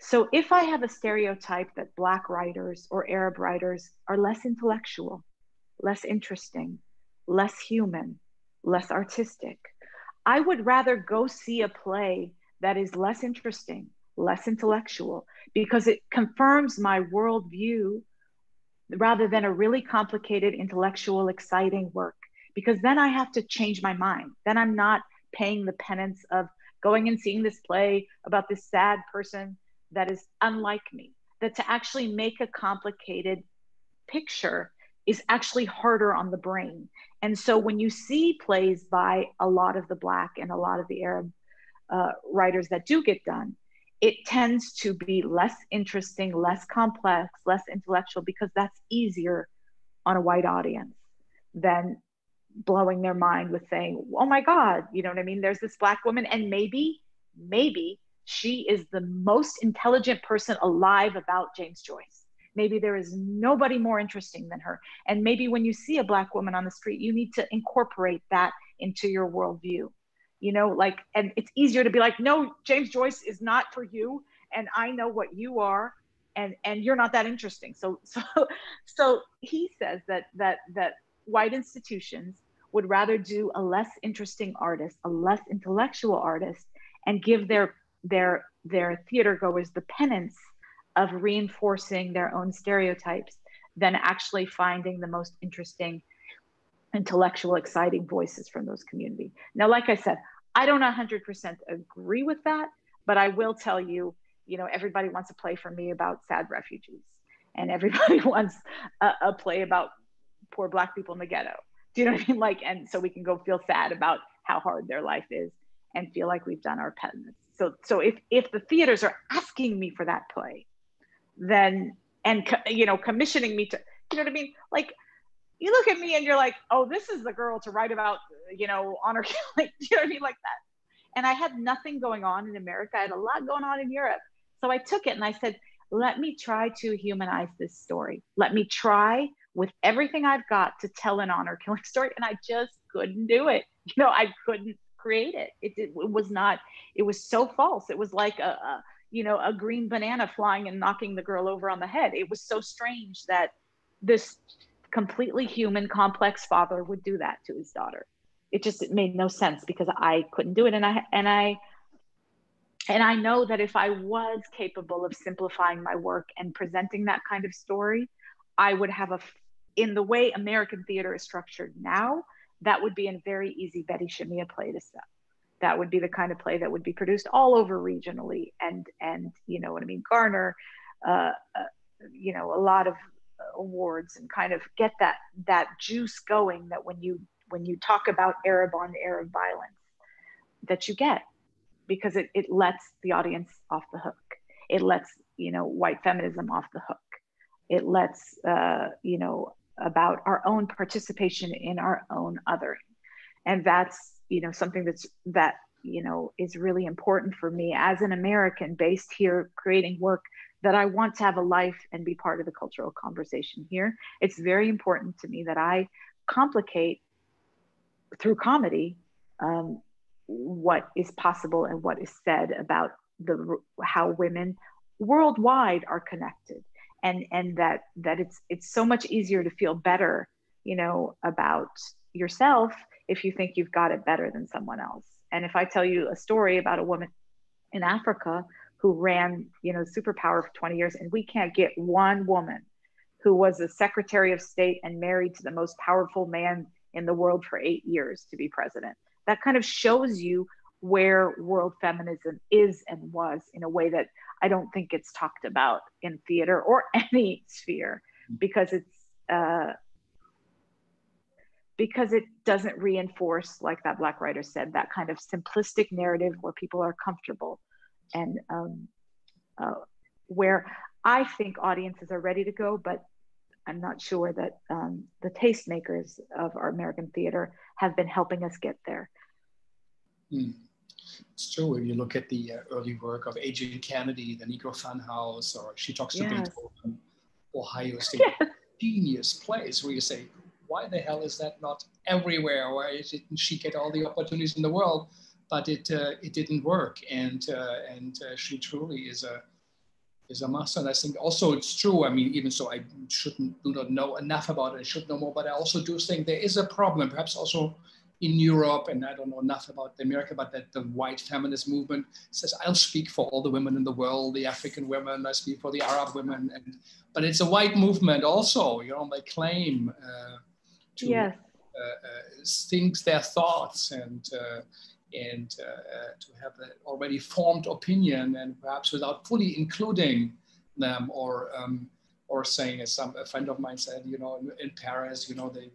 So if I have a stereotype that Black writers or Arab writers are less intellectual, less interesting, less human, less artistic, I would rather go see a play that is less interesting, less intellectual, because it confirms my worldview rather than a really complicated, intellectual, exciting work. Because then I have to change my mind. Then I'm not paying the penance of going and seeing this play about this sad person that is unlike me. That to actually make a complicated picture is actually harder on the brain. And so when you see plays by a lot of the Black and a lot of the Arab uh, writers that do get done, it tends to be less interesting, less complex, less intellectual because that's easier on a white audience than blowing their mind with saying, "Oh my God," you know what I mean? There's this black woman, and maybe, maybe she is the most intelligent person alive about James Joyce. Maybe there is nobody more interesting than her. And maybe when you see a black woman on the street, you need to incorporate that into your worldview. You know, like, and it's easier to be like, no, James Joyce is not for you, and I know what you are, and and you're not that interesting. So (laughs) so so he says that that that white institutions would rather do a less interesting artist, a less intellectual artist, and give their their their theater goers the penance of reinforcing their own stereotypes than actually finding the most interesting intellectual exciting voices from those community now like i said i don't 100% agree with that but i will tell you you know everybody wants a play from me about sad refugees and everybody (laughs) wants a, a play about poor black people in the ghetto do you know what I mean? Like, and so we can go feel sad about how hard their life is and feel like we've done our penance. So, so if if the theaters are asking me for that play, then and you know commissioning me to, you know what I mean? Like, you look at me and you're like, oh, this is the girl to write about, you know, honor (laughs) killing. Do you know what I mean? Like that. And I had nothing going on in America. I had a lot going on in Europe. So I took it and I said, let me try to humanize this story. Let me try with everything I've got to tell an honor killing (laughs) story. And I just couldn't do it. (laughs) You know, I couldn't create it. It, it, it was not, it was so false. It was like a, a, you know, a green banana flying and knocking the girl over on the head. It was so strange that this completely human, complex father would do that to his daughter. It just it made no sense because I couldn't do it. And I, and I, and I know that if I was capable of simplifying my work and presenting that kind of story, I would have a in the way American theater is structured now, that would be a very easy Betty Shamieh play to sell. That would be the kind of play that would be produced all over regionally and and you know what I mean, garner, uh, uh, you know, a lot of awards and kind of get that that juice going that when you when you talk about Arab on Arab violence, that you get because it, it lets the audience off the hook. It lets you know white feminism off the hook. It lets uh, you know about our own participation in our own othering and that's you know something that's that you know is really important for me as an american based here creating work that i want to have a life and be part of the cultural conversation here. It's very important to me that i complicate through comedy um, what is possible and what is said about the how women worldwide are connected. And and that that it's it's so much easier to feel better you know about yourself if you think you've got it better than someone else. And if i tell you a story about a woman in africa who ran you know superpower for 20 years and we can't get one woman who was the secretary of state and married to the most powerful man in the world for eight years to be president. That kind of shows you where world feminism is and was in a way that I don't think it's talked about in theater or (laughs) any sphere because it's uh, because it doesn't reinforce, like that black writer said, that kind of simplistic narrative where people are comfortable and um, uh, where I think audiences are ready to go, but I'm not sure that um, the tastemakers of our American theater have been helping us get there. Mm. It's true. If you look at the uh, early work of A.J. Kennedy, the Negro Funhouse, or She Talks to yes. Beethoven, Ohio (laughs) State, yes. genius plays where you say, why the hell is that not everywhere? Why didn't she get all the opportunities in the world? But it uh, it didn't work, and uh, and uh, she truly is a is a must. And I think also it's true. I mean, even so, I shouldn't do not know enough about it. I should know more, but I also do think there is a problem, perhaps also in Europe, and I don't know enough about America, but that the white feminist movement says, I'll speak for all the women in the world, the African women, I speak for the Arab women. And, but it's a white movement also, you know, they claim uh, to yes. uh, uh, think their thoughts and uh, and uh, uh, to have an already formed opinion and perhaps without fully including them or um, or saying as some a friend of mine said you know in, in paris you know they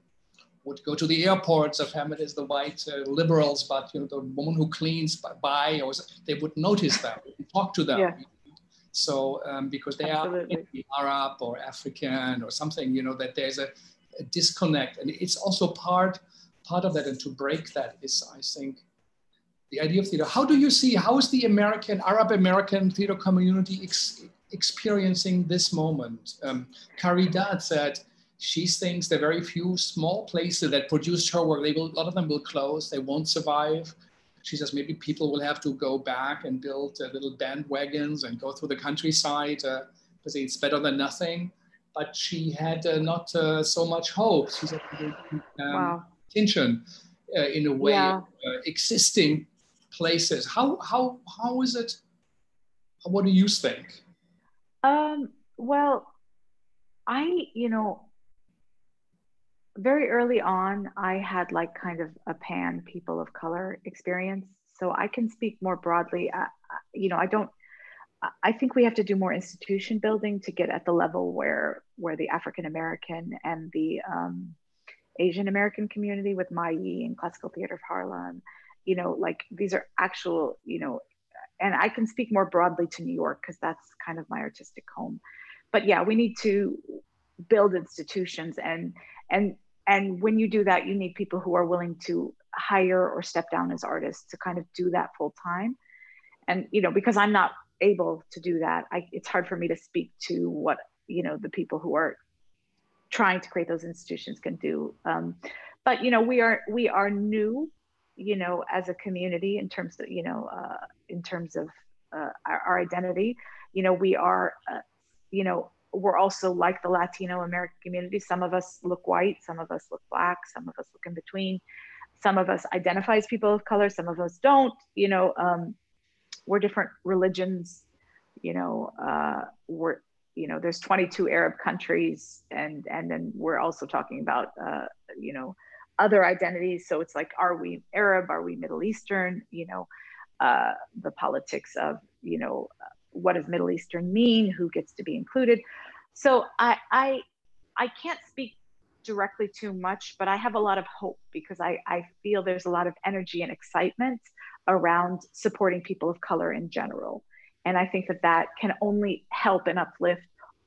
would go to the airports of Hamid is the white uh, liberals, but you know the woman who cleans by, or they would notice them, talk to them. Yeah. So um, because they Absolutely. are Arab or African or something, you know that there's a, a, disconnect, and it's also part part of that. And to break that is, I think, the idea of theater. How do you see, how is the American, Arab American theater community ex experiencing this moment? Um, Caridad said she thinks there are very few small places that produce her work. They will, a lot of them will close, they won't survive. She says maybe people will have to go back and build uh, little bandwagons and go through the countryside uh, because it's better than nothing. But she had uh, not uh, so much hope. She said, um, wow. tension uh, in a way yeah. Uh, existing places. How how how is it? What do you think? Um, well, I you know very early on, I had like kind of a pan people of color experience, so I can speak more broadly. You know, I don't. I think we have to do more institution building to get at the level where where the African American and the um, Asian American community with Ma-Yi and Classical Theater of Harlem you know, like these are actual, you know, and I can speak more broadly to New York because that's kind of my artistic home. But yeah, we need to build institutions and and and when you do that, you need people who are willing to hire or step down as artists to kind of do that full time. And you know, because I'm not able to do that, I, it's hard for me to speak to what you know the people who are trying to create those institutions can do. Um, but you know, we are we are new you know, as a community in terms of, you know, uh, in terms of uh, our, our, identity, you know, we are, uh, you know, we're also like the Latino American community. Some of us look white, some of us look black, some of us look in between. Some of us identify as people of color, some of us don't. You know, um, we're different religions. You know, uh, we're you know, there's 22 Arab countries, and and then we're also talking about uh, you know other identities. So it's like, are we Arab? Are we Middle Eastern? You know, uh, the politics of, you know, what does Middle Eastern mean? Who gets to be included? So I, I, I can't speak directly too much, but I have a lot of hope because I, I feel there's a lot of energy and excitement around supporting people of color in general. And I think that that can only help and uplift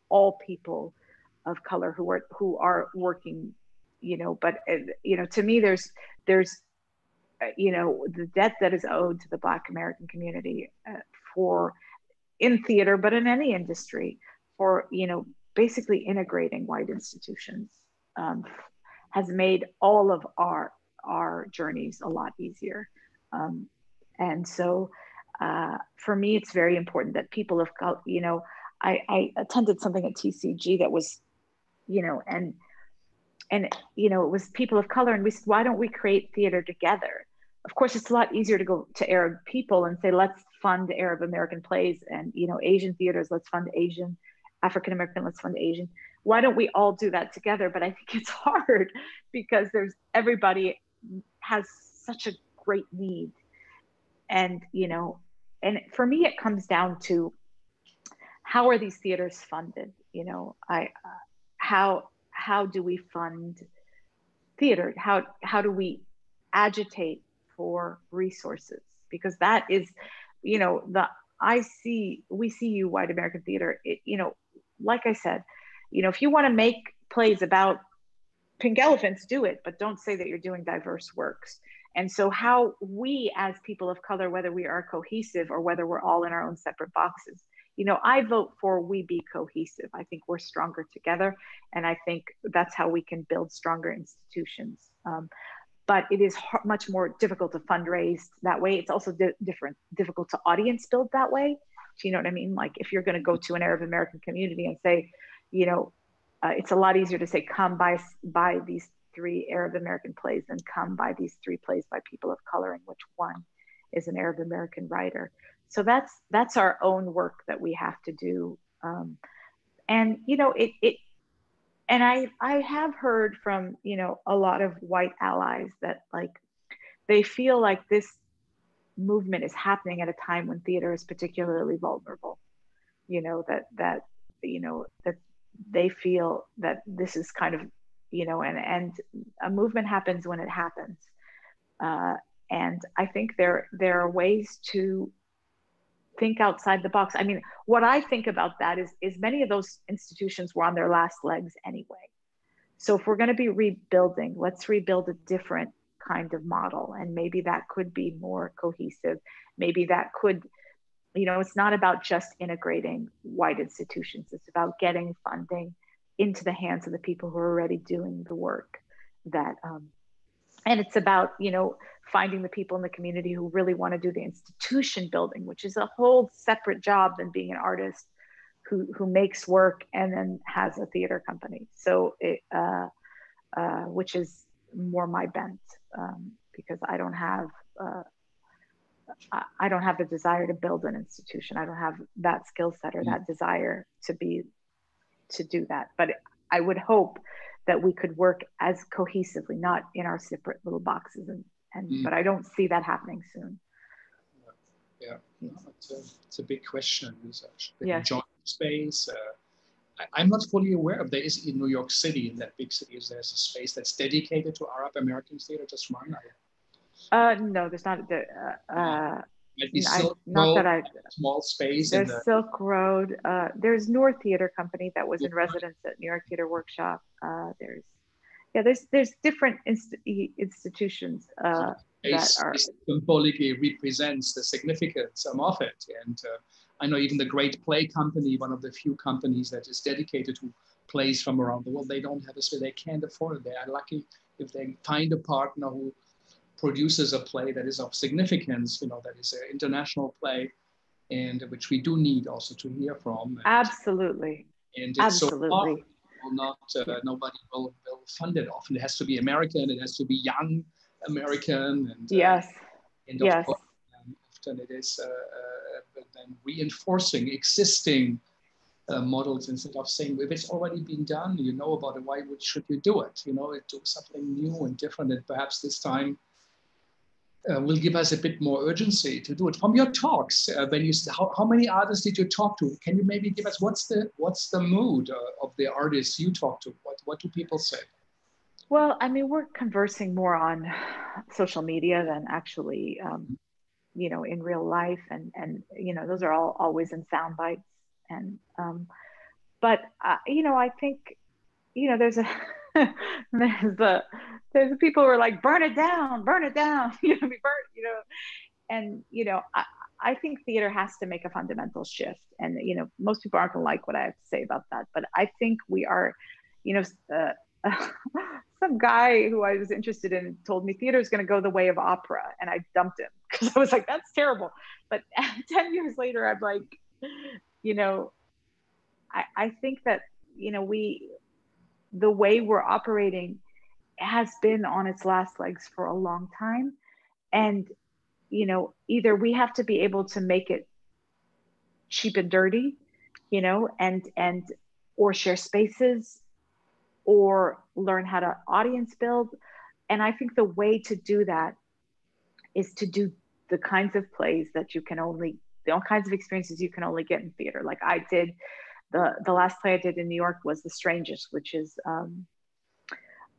all people of color who are who are working you know but uh, you know to me there's there's uh, you know the debt that is owed to the black american community uh, for in theater but in any industry for you know basically integrating white institutions um, has made all of our our journeys a lot easier. Um, and so uh, for me it's very important that people of you know I, I attended something at tcg that was you know and and you know it was people of color and we said why don't we create theater together? Of course it's a lot easier to go to arab people and say let's fund arab american plays and you know asian theaters. Let's fund asian african american let's fund asian. Why don't we all do that together? But i think it's (laughs) hard because there's everybody has such a great need. And you know and for me it comes down to how are these theaters funded? You know i uh, how how do we fund theater? How, how do we agitate for resources? Because that is, you know, the I see, we see you, white American theater, it, you know, like I said, you know, if you want to make plays about pink elephants, do it, but don't say that you're doing diverse works. And so, how we as people of color, whether we are cohesive or whether we're all in our own separate boxes, you know, I vote for we be cohesive. I think we're stronger together. And I think that's how we can build stronger institutions. Um, but it is hard, much more difficult to fundraise that way. It's also di- different, difficult to audience build that way. Do you know what I mean? Like if you're going to go to an Arab American community and say, you know, uh, it's a lot easier to say come by by these three Arab American plays than come by these three plays by people of color, in which one is an Arab American writer. So that's that's our own work that we have to do. Um, and you know, it it and I I have heard from you know a lot of white allies that like they feel like this movement is happening at a time when theater is particularly vulnerable. You know that that you know that they feel that this is kind of you know and and a movement happens when it happens. Uh, and I think there there are ways to think outside the box. I mean, what I think about that is is many of those institutions were on their last legs anyway. So if we're going to be rebuilding, let's rebuild a different kind of model and maybe that could be more cohesive. Maybe that could you know, it's not about just integrating white institutions. It's about getting funding into the hands of the people who are already doing the work that um, and it's about you know finding the people in the community who really want to do the institution building which is a whole separate job than being an artist who who makes work and then has a theater company so it uh, uh, which is more my bent um, because i don't have uh, I don't have the desire to build an institution. I don't have that skill set or that desire to be to do that. But I would hope that we could work as cohesively, not in our separate little boxes. And, and mm. but I don't see that happening soon. Yeah, no, it's, a, it's a big question. yeah. joint space. Uh, I, am not fully aware of there is in New York City, in that big city, is there's a space that's dedicated to Arab American theater, just one? Uh, no, there's not. The, uh, uh I, not that I small space. There's the... Silk Road. Uh, there's Noor Theater Company that was in residence at New York Theater Workshop. Uh, there's yeah, there's there's different inst- institutions uh, that are symbolically represents the significance of it. And uh, I know even the Great Play Company, one of the few companies that is dedicated to plays from around the world, they don't have a space. They can't afford it. They are lucky if they find a partner who produces a play that is of significance, you know, that is an international play, and which we do need also to hear from. And, Absolutely. And Absolutely. So will not uh, nobody will, will fund it often. It has to be American. It has to be young American. And uh, yes. And yes. Course, um, often it is uh, uh, then reinforcing existing uh, models instead of saying if it's already been done, you know about it. Why would, should you do it? You know, do something new and different, and perhaps this time uh, will give us a bit more urgency to do it. From your talks, uh, when you how, how many artists did you talk to? Can you maybe give us what's the what's the mood uh, of the artists you talk to? What what do people say? Well, I mean, we're conversing more on social media than actually, um, you know, in real life, and and you know, those are all always in sound bites, and um, but uh, you know, I think, you know, there's a (laughs) (laughs) there's a there's people who are like burn it down burn it down (laughs) you know be burnt you know. And you know I, I think theater has to make a fundamental shift and you know most people aren't to like what i have to say about that but i think we are you know uh, (laughs) some guy who i was interested in told me theater is going to go the way of opera and i dumped him because i was like that's terrible. But 10 years later i'm like you know I, I think that you know we the way we're operating has been on its last legs for a long time. And you know either we have to be able to make it cheap and dirty you know and and or share spaces or learn how to audience build. And i think the way to do that is to do the kinds of plays that you can only the all kinds of experiences you can only get in theater. Like i did the the last play i did in new york was the strangest which is um,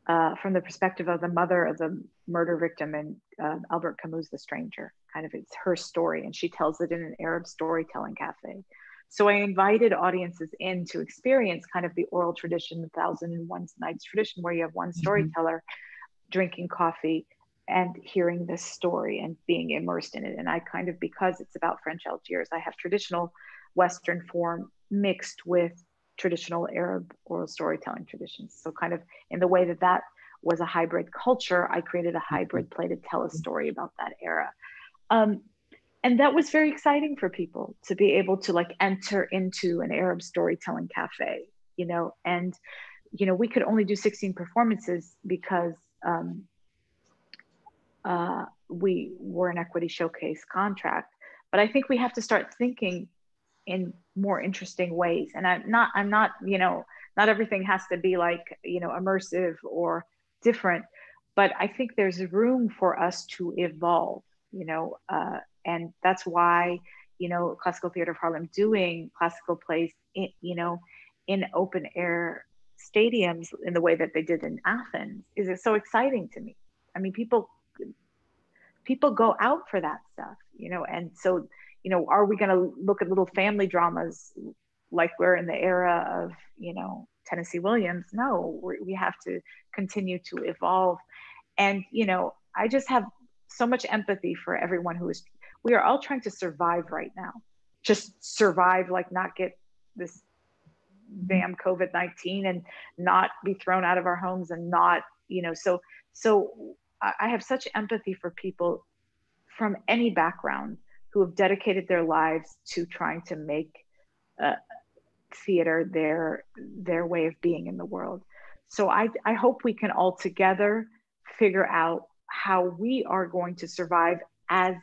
uh, from the perspective of the mother of the murder victim and uh, Albert Camus' The Stranger. Kind of it's her story, and she tells it in an Arab storytelling cafe. So I invited audiences in to experience kind of the oral tradition, the thousand and one nights tradition, where you have one mm-hmm. storyteller mm-hmm. drinking coffee and hearing this story and being immersed in it. And I kind of, because it's about French Algiers, I have traditional Western form mixed with traditional Arab oral storytelling traditions. So, kind of in the way that that was a hybrid culture, I created a hybrid play to tell a story about that era. Um, and that was very exciting for people to be able to like enter into an Arab storytelling cafe, you know, and you know we could only do 16 performances because um, uh, we were an equity showcase contract. But I think we have to start thinking in more interesting ways. And I'm not, I'm not, you know, not everything has to be like, you know, immersive or different. But I think there's room for us to evolve, you know, uh, and that's why you know classical theater of harlem doing classical plays in, you know in open air stadiums in the way that they did in athens is it so exciting to me i mean people people go out for that stuff you know and so you know are we going to look at little family dramas like we're in the era of you know tennessee williams? No we have to continue to evolve. And you know i just have so much empathy for everyone who is we are all trying to survive right now. Just survive, like not get this damn COVID 19 and not be thrown out of our homes and not, you know, so, so I have such empathy for people from any background who have dedicated their lives to trying to make uh, theater their their way of being in the world. So I, I hope we can all together figure out how we are going to survive as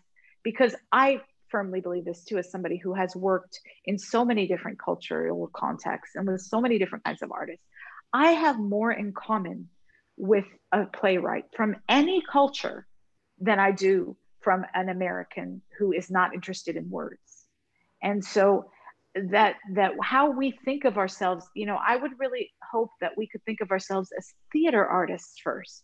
because I firmly believe this too, as somebody who has worked in so many different cultural contexts and with so many different kinds of artists. I have more in common with a playwright from any culture than I do from an American who is not interested in words. And so that that how we think of ourselves, you know, I would really hope that we could think of ourselves as theater artists first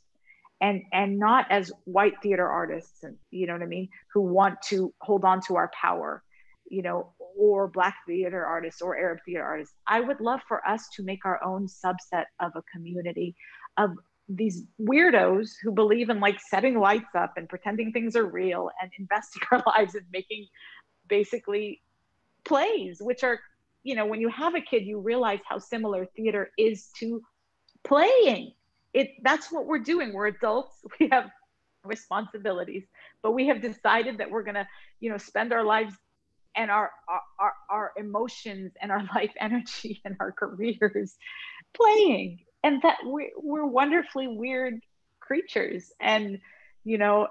and and not as white theater artists and you know what i mean who want to hold on to our power you know or black theater artists or arab theater artists i would love for us to make our own subset of a community of these weirdos who believe in like setting lights up and pretending things are real and investing (laughs) our lives in making basically plays which are you know when you have a kid you realize how similar theater is to playing. It that's what we're doing. We're adults. (laughs) We have responsibilities but we have decided that we're to you know spend our lives and our, our our emotions and our (laughs) life energy and our careers playing and that we're, we're wonderfully weird creatures and you know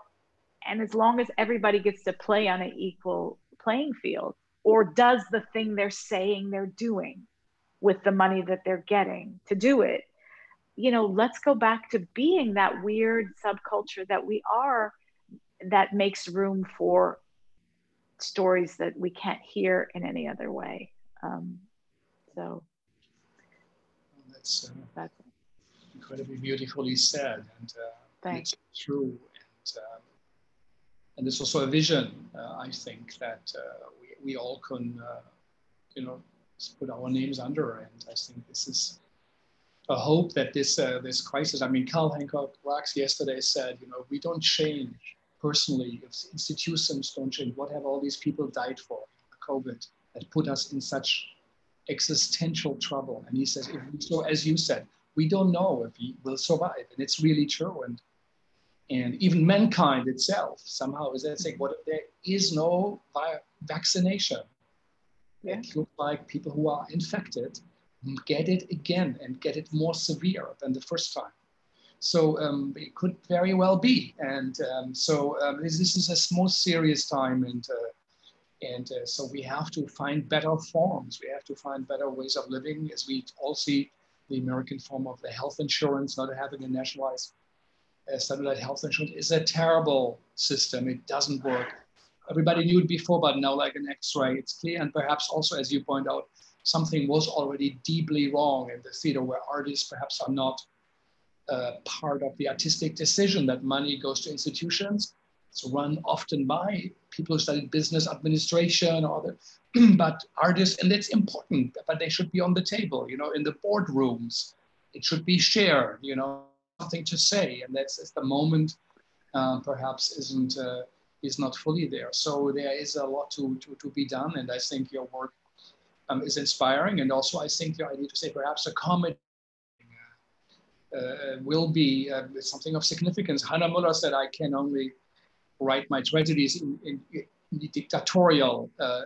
and as long as everybody gets to play on an equal playing field or does the thing they're saying they're doing with the money that they're getting to do it you know, let's go back to being that weird subculture that we are that makes room for stories that we can't hear in any other way. Um, so that's, uh, that's incredibly beautifully said, and uh, it's true. And, um, and it's also a vision, uh, I think, that uh, we, we all can, uh, you know, put our names under. And I think this is a hope that this uh, this crisis. I mean, Carl Hancock Rux yesterday said, you know, we don't change personally if institutions don't change. What have all these people died for? COVID that put us in such existential trouble. And he says, so as you said, we don't know if we will survive, and it's really true. And and even mankind itself somehow is that saying, what if there is no vaccination? Yeah. It looks like people who are infected get it again and get it more severe than the first time. So um, it could very well be. And um, so um, this, this, is a more serious time. And, uh, and uh, so we have to find better forms. We have to find better ways of living as we all see the American form of the health insurance, not having a nationalized uh, standardized health insurance is a terrible system. It doesn't work. Everybody knew it before, but now like an x-ray, it's clear. And perhaps also, as you point out, something was already deeply wrong in the theater where artists perhaps are not uh, part of the artistic decision that money goes to institutions. It's run often by people who studied business administration or other, (clears throat) but artists, and it's important, but they should be on the table, you know, in the boardrooms. It should be shared, you know, something to say. And that's, that's the moment uh, perhaps isn't, uh, is not fully there. So there is a lot to, to, to be done. And I think your work um, is inspiring. And also, I think your idea to say perhaps a comedy uh, will be uh, something of significance. Heiner Müller said, I can only write my tragedies in, in, dictatorial uh, uh,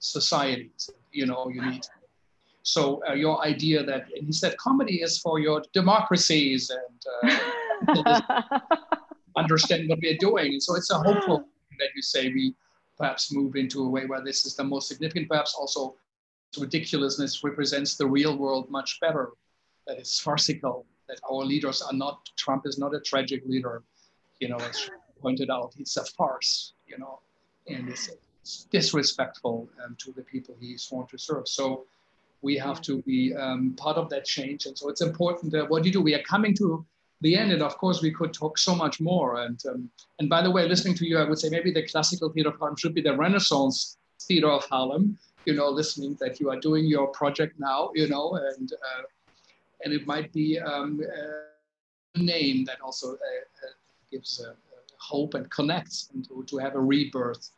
societies. You know, you need. So uh, your idea that he said comedy is for your democracies and uh, (laughs) understand what we're doing. And so it's a hopeful that you say we perhaps move into a way where this is the most significant, perhaps also ridiculousness represents the real world much better, that it's farcical, that our leaders are not, Trump is not a tragic leader, you know, as pointed out, it's a farce, you know, and it's, it's disrespectful um, to the people he's sworn to serve. So we have to be um, part of that change. And so it's important that what you do, we are coming to the end, and of course we could talk so much more. And um, and by the way, listening to you, I would say maybe the classical theater of Harlem should be the Renaissance theater of Harlem. You know, listening that you are doing your project now. You know, and uh, and it might be um, a name that also uh, uh gives hope and connects and to, to have a rebirth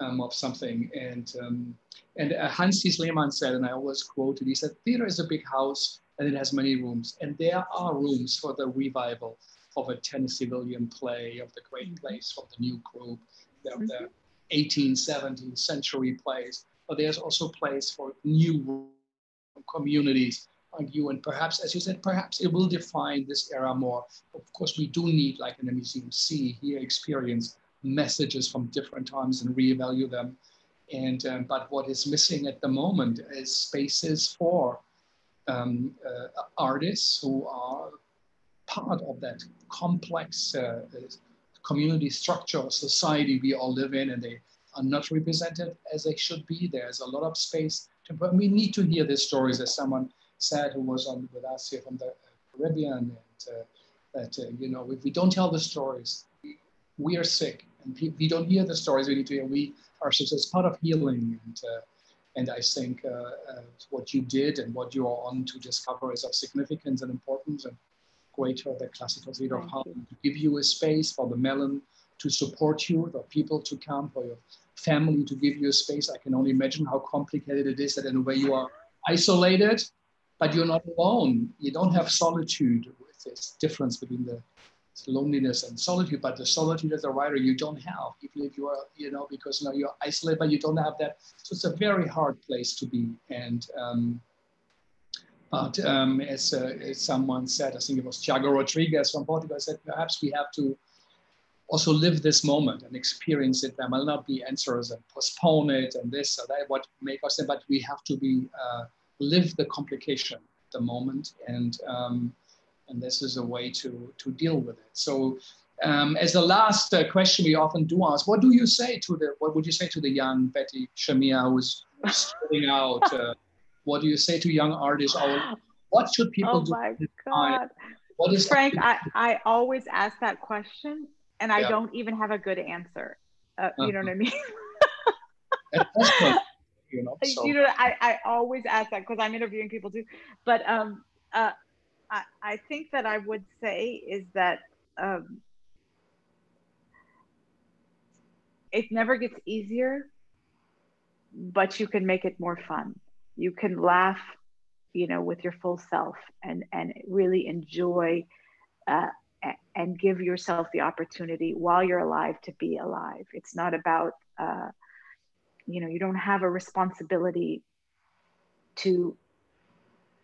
um, of something. And um, and uh, Hanns Lehmann said, and I always quote it, he said, theater is a big house and it has many rooms. And there are rooms for the revival of a Tennessee Williams play, of the great mm-hmm. plays from the new group, of the 18th, 17th century plays. But there's also place for new communities you. And perhaps, as you said, perhaps it will define this era more. Of course, we do need, like in the museum, see, hear, experience messages from different times and reevaluate them. And um, but what is missing at the moment is spaces for um, uh, artists who are part of that complex uh, community structure or society we all live in, and they are not represented as they should be. There's a lot of space. To, but we need to hear these stories, as someone said who was on with us here from the Caribbean, and uh, that uh, you know if we don't tell the stories, we, are sick, and we don't hear the stories we need to hear. We are so it's part of healing and. Uh, and I think uh, uh, what you did and what you are on to discover is of significance and importance and great for the classical theater of Harlem to give you a space for the Mellon to support you, the people to come, for your family to give you a space. I can only imagine how complicated it is that in a way you are isolated, but you're not alone. You don't have solitude with this difference between the loneliness and solitude, but the solitude as a writer you don't have, even if you are, you know, because now you're isolated, but you don't have that. So it's a very hard place to be. And um, but um, as, uh, as, someone said, I think it was Tiago Rodrigues from Portugal, said perhaps we have to also live this moment and experience it. There will not be answers and postpone it and this or that, what make us, but we have to be uh, live the complication, the moment, and um, and this is a way to, to deal with it. So um, as the last uh, question we often do ask, what do you say to the, what would you say to the young Betty Shamieh who's starting out? (laughs) Uh, what do you say to young artists? What should people oh do? Oh my God. What is Frank, I, I always ask that question and I yeah. don't even have a good answer. Uh, uh-huh. You know what I mean? (laughs) (laughs) so. you know I, I always ask that because I'm interviewing people too. But um, uh, I, I think that I would say is that um, it never gets easier, but you can make it more fun. You can laugh, you know, with your full self and and really enjoy uh, and give yourself the opportunity while you're alive to be alive. It's not about, uh, you know, you don't have a responsibility to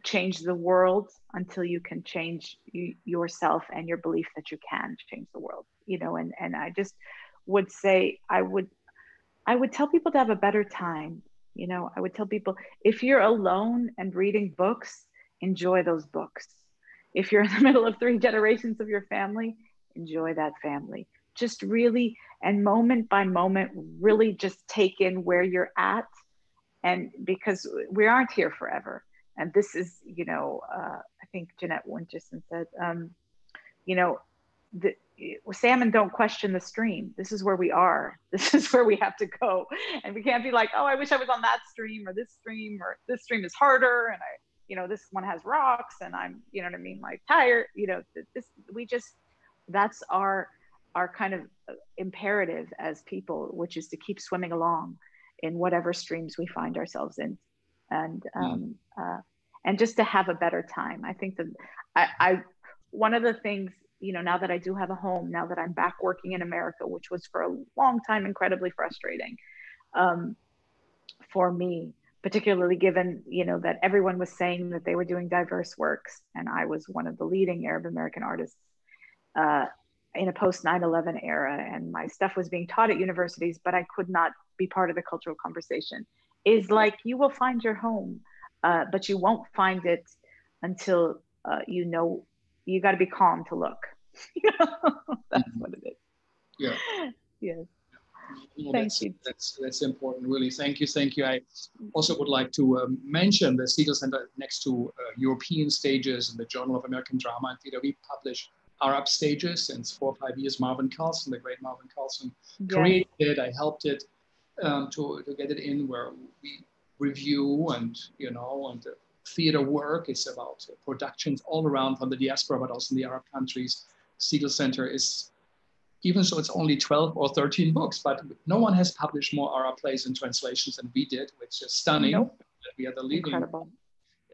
change the world until you can change you, yourself and your belief that you can change the world you know and and i just would say i would i would tell people to have a better time you know i would tell people if you're alone and reading books enjoy those books. If you're in the (laughs) middle of three generations of your family enjoy that family just really and moment by moment really just take in where you're at. And because we aren't here forever. And this is you know uh, i think jeanette winterson said um, you know the salmon don't question the stream. This is where we are. (laughs) This is where we have to go. And we can't be like oh i wish i was on that stream or this stream or this stream is harder and i you know this one has rocks and i'm you know what i mean like tired. You know this we just that's our our kind of imperative as people which is to keep swimming along in whatever streams we find ourselves in and hmm. um, uh, and just to have a better time. I think that I, I one of the things you know, now that I do have a home, now that I'm back working in America, which was for a long time incredibly frustrating um, for me, particularly given, you know, that everyone was saying that they were doing diverse works, and I was one of the leading Arab American artists uh, in a post 9/11 era, and my stuff was being taught at universities, but I could not be part of the cultural conversation. Is like you will find your home, uh, but you won't find it until uh, you know you got to be calm to look. (laughs) (laughs) that's what it is. Yeah. (laughs) Yes. Thank that's, you. That's that's important, really. Thank you, thank you. I also would like to um, mention the Segal Center next to uh, European stages in the Journal of American Drama and Theater. We publish Arab stages since four or five years. Marvin Carlson, the great Marvin Carlson, yeah. created it. I helped it um, to, to get it in where we review and you know and the theater work. is about productions all around from the diaspora, but also in the Arab countries. Segal Center is, even so it's only 12 or 13 books, but no one has published more Arab plays and translations than we did, which is stunning. Nope. We are the leading. Incredible.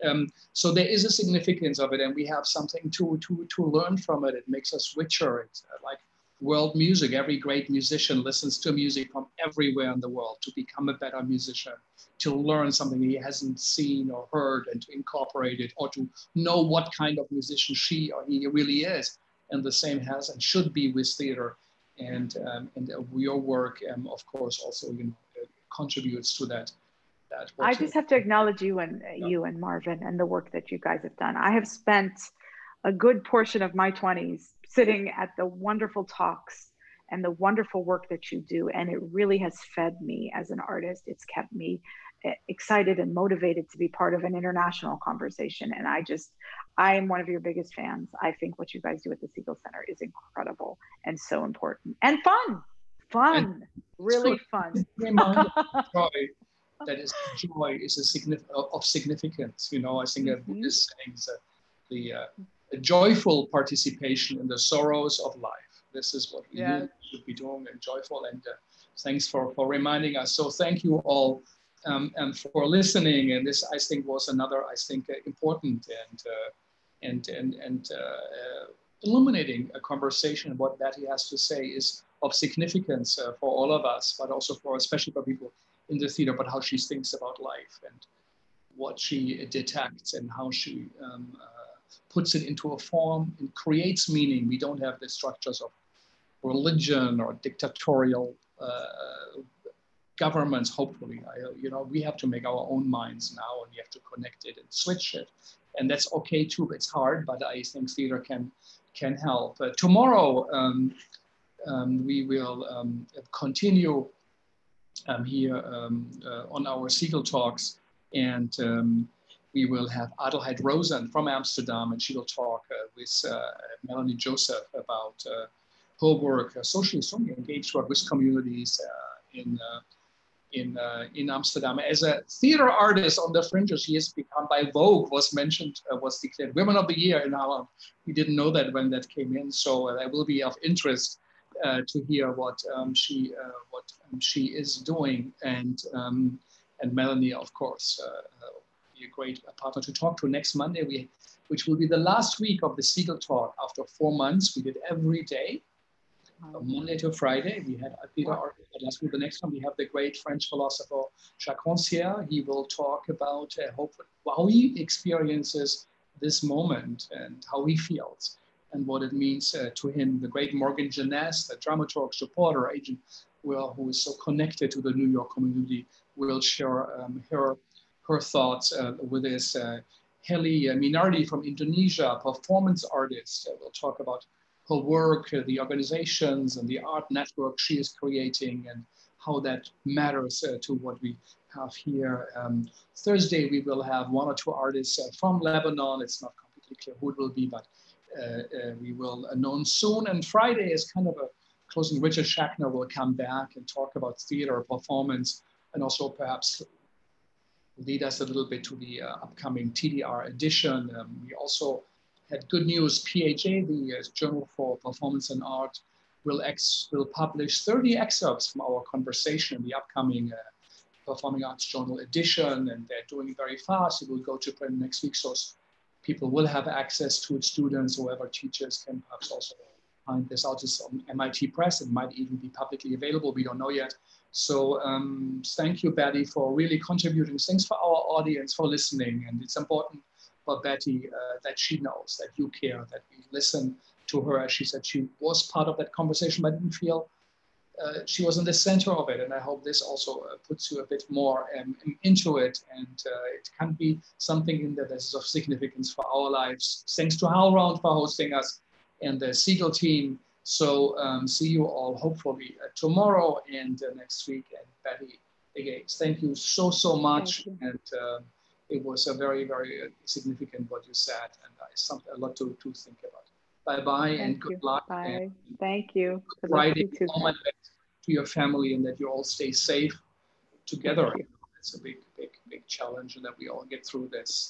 Um, so there is a significance of it, and we have something to to to learn from it. It makes us richer. It's uh, like world music. Every great musician listens to music from everywhere in the world to become a better musician to learn something he hasn't seen or heard and to incorporate it or to know what kind of musician she or he really is. And the same has and should be with theater. And, um, and your work, um, of course, also you know, uh, contributes to that. I just have to acknowledge you and uh, you and Marvin and the work that you guys have done. I have spent a good portion of my 20s sitting at the wonderful talks and the wonderful work that you do. And it really has fed me as an artist. It's kept me excited and motivated to be part of an international conversation. And I just, I am one of your biggest fans. I think what you guys do at the Segal Center is incredible and so important and fun, fun, and really so fun. (laughs) that is joy is a signif- of significance. You know, I think mm-hmm. a Buddhist that the uh, joyful participation in the sorrows of life. This is what we yeah. should be doing and joyful. And uh, thanks for, for reminding us. So thank you all um, and for listening. And this, I think, was another, I think, uh, important and uh, and and and uh, uh, illuminating a conversation. What Betty has to say is of significance uh, for all of us, but also for especially for people in the theater. But how she thinks about life and what she detects and how she um, puts it into a form and creates meaning. We don't have the structures of religion or dictatorial uh, governments, hopefully, I, you know, we have to make our own minds now and we have to connect it and switch it. And that's okay too. It's hard, but I think theater can, can help. Uh, tomorrow, um, um, we will um, continue um, here um, uh, on our Segal Talks and um, we will have Adelheid Roosen from Amsterdam and she will talk uh, with uh, Melanie Joseph about uh, her work, uh, socially, socially engaged work with communities uh, in in, in Amsterdam. As a theater artist on the fringes, she has become by Vogue was mentioned, was declared Women of the Year in Holland. We didn't know that when that came in, so that will be of interest to hear what um, she uh, what um, she is doing, and um, and Melanie, of course, uh, be a great partner to talk to. Next Monday, we which will be the last week of the Segal Talk. After four months, we did every day Monday to Friday. We had Peter wow. last week. The next one, we have the great French philosopher Jacques Rancière. He will talk about uh, how, how he experiences this moment and how he feels and what it means uh, to him. The great Morgan Jenness, the dramaturg, supporter, agent, will, who is so connected to the New York community, will share um, her, her thoughts uh, with us. Uh, Heli Minardi from Indonesia, performance artist, uh, will talk about her work, uh, the organizations and the art network she is creating and how that matters uh, to what we have here. Um, Thursday, we will have one or two artists uh, from Lebanon. It's not completely clear who it will be, but uh, uh, we will announce soon. And Friday is kind of a closing. Richard Schechner will come back and talk about theater performance and also perhaps lead us a little bit to the uh, upcoming TDR edition. Um, we also had good news. PHA, the uh, Journal for Performance and Art, will, ex will publish 30 excerpts from our conversation in the upcoming uh, Performing Arts Journal edition, and they're doing very fast. It will go to print next week. So people will have access to it. Students, whoever teachers can perhaps also find this out. It's on MIT Press. It might even be publicly available. We don't know yet. So um, thank you, Betty, for really contributing. Thanks for our audience for listening. And it's important for Betty uh, that she knows that you care, that we listen to her. As she said, she was part of that conversation, but didn't feel uh, she was in the center of it. And I hope this also uh, puts you a bit more um, into it. And uh, it can be something in there that is of significance for our lives. Thanks to HowlRound for hosting us and the Segal team. So um, see you all hopefully uh, tomorrow and uh, next week. And Betty, again, thank you so, so much. And it was a very, very significant what you said. And it's something a lot to, to think about. Bye bye and good you. luck. Bye. Thank you. Good Friday, all my best to your family and that you all stay safe together. It's a big, big, big challenge and that we all get through this.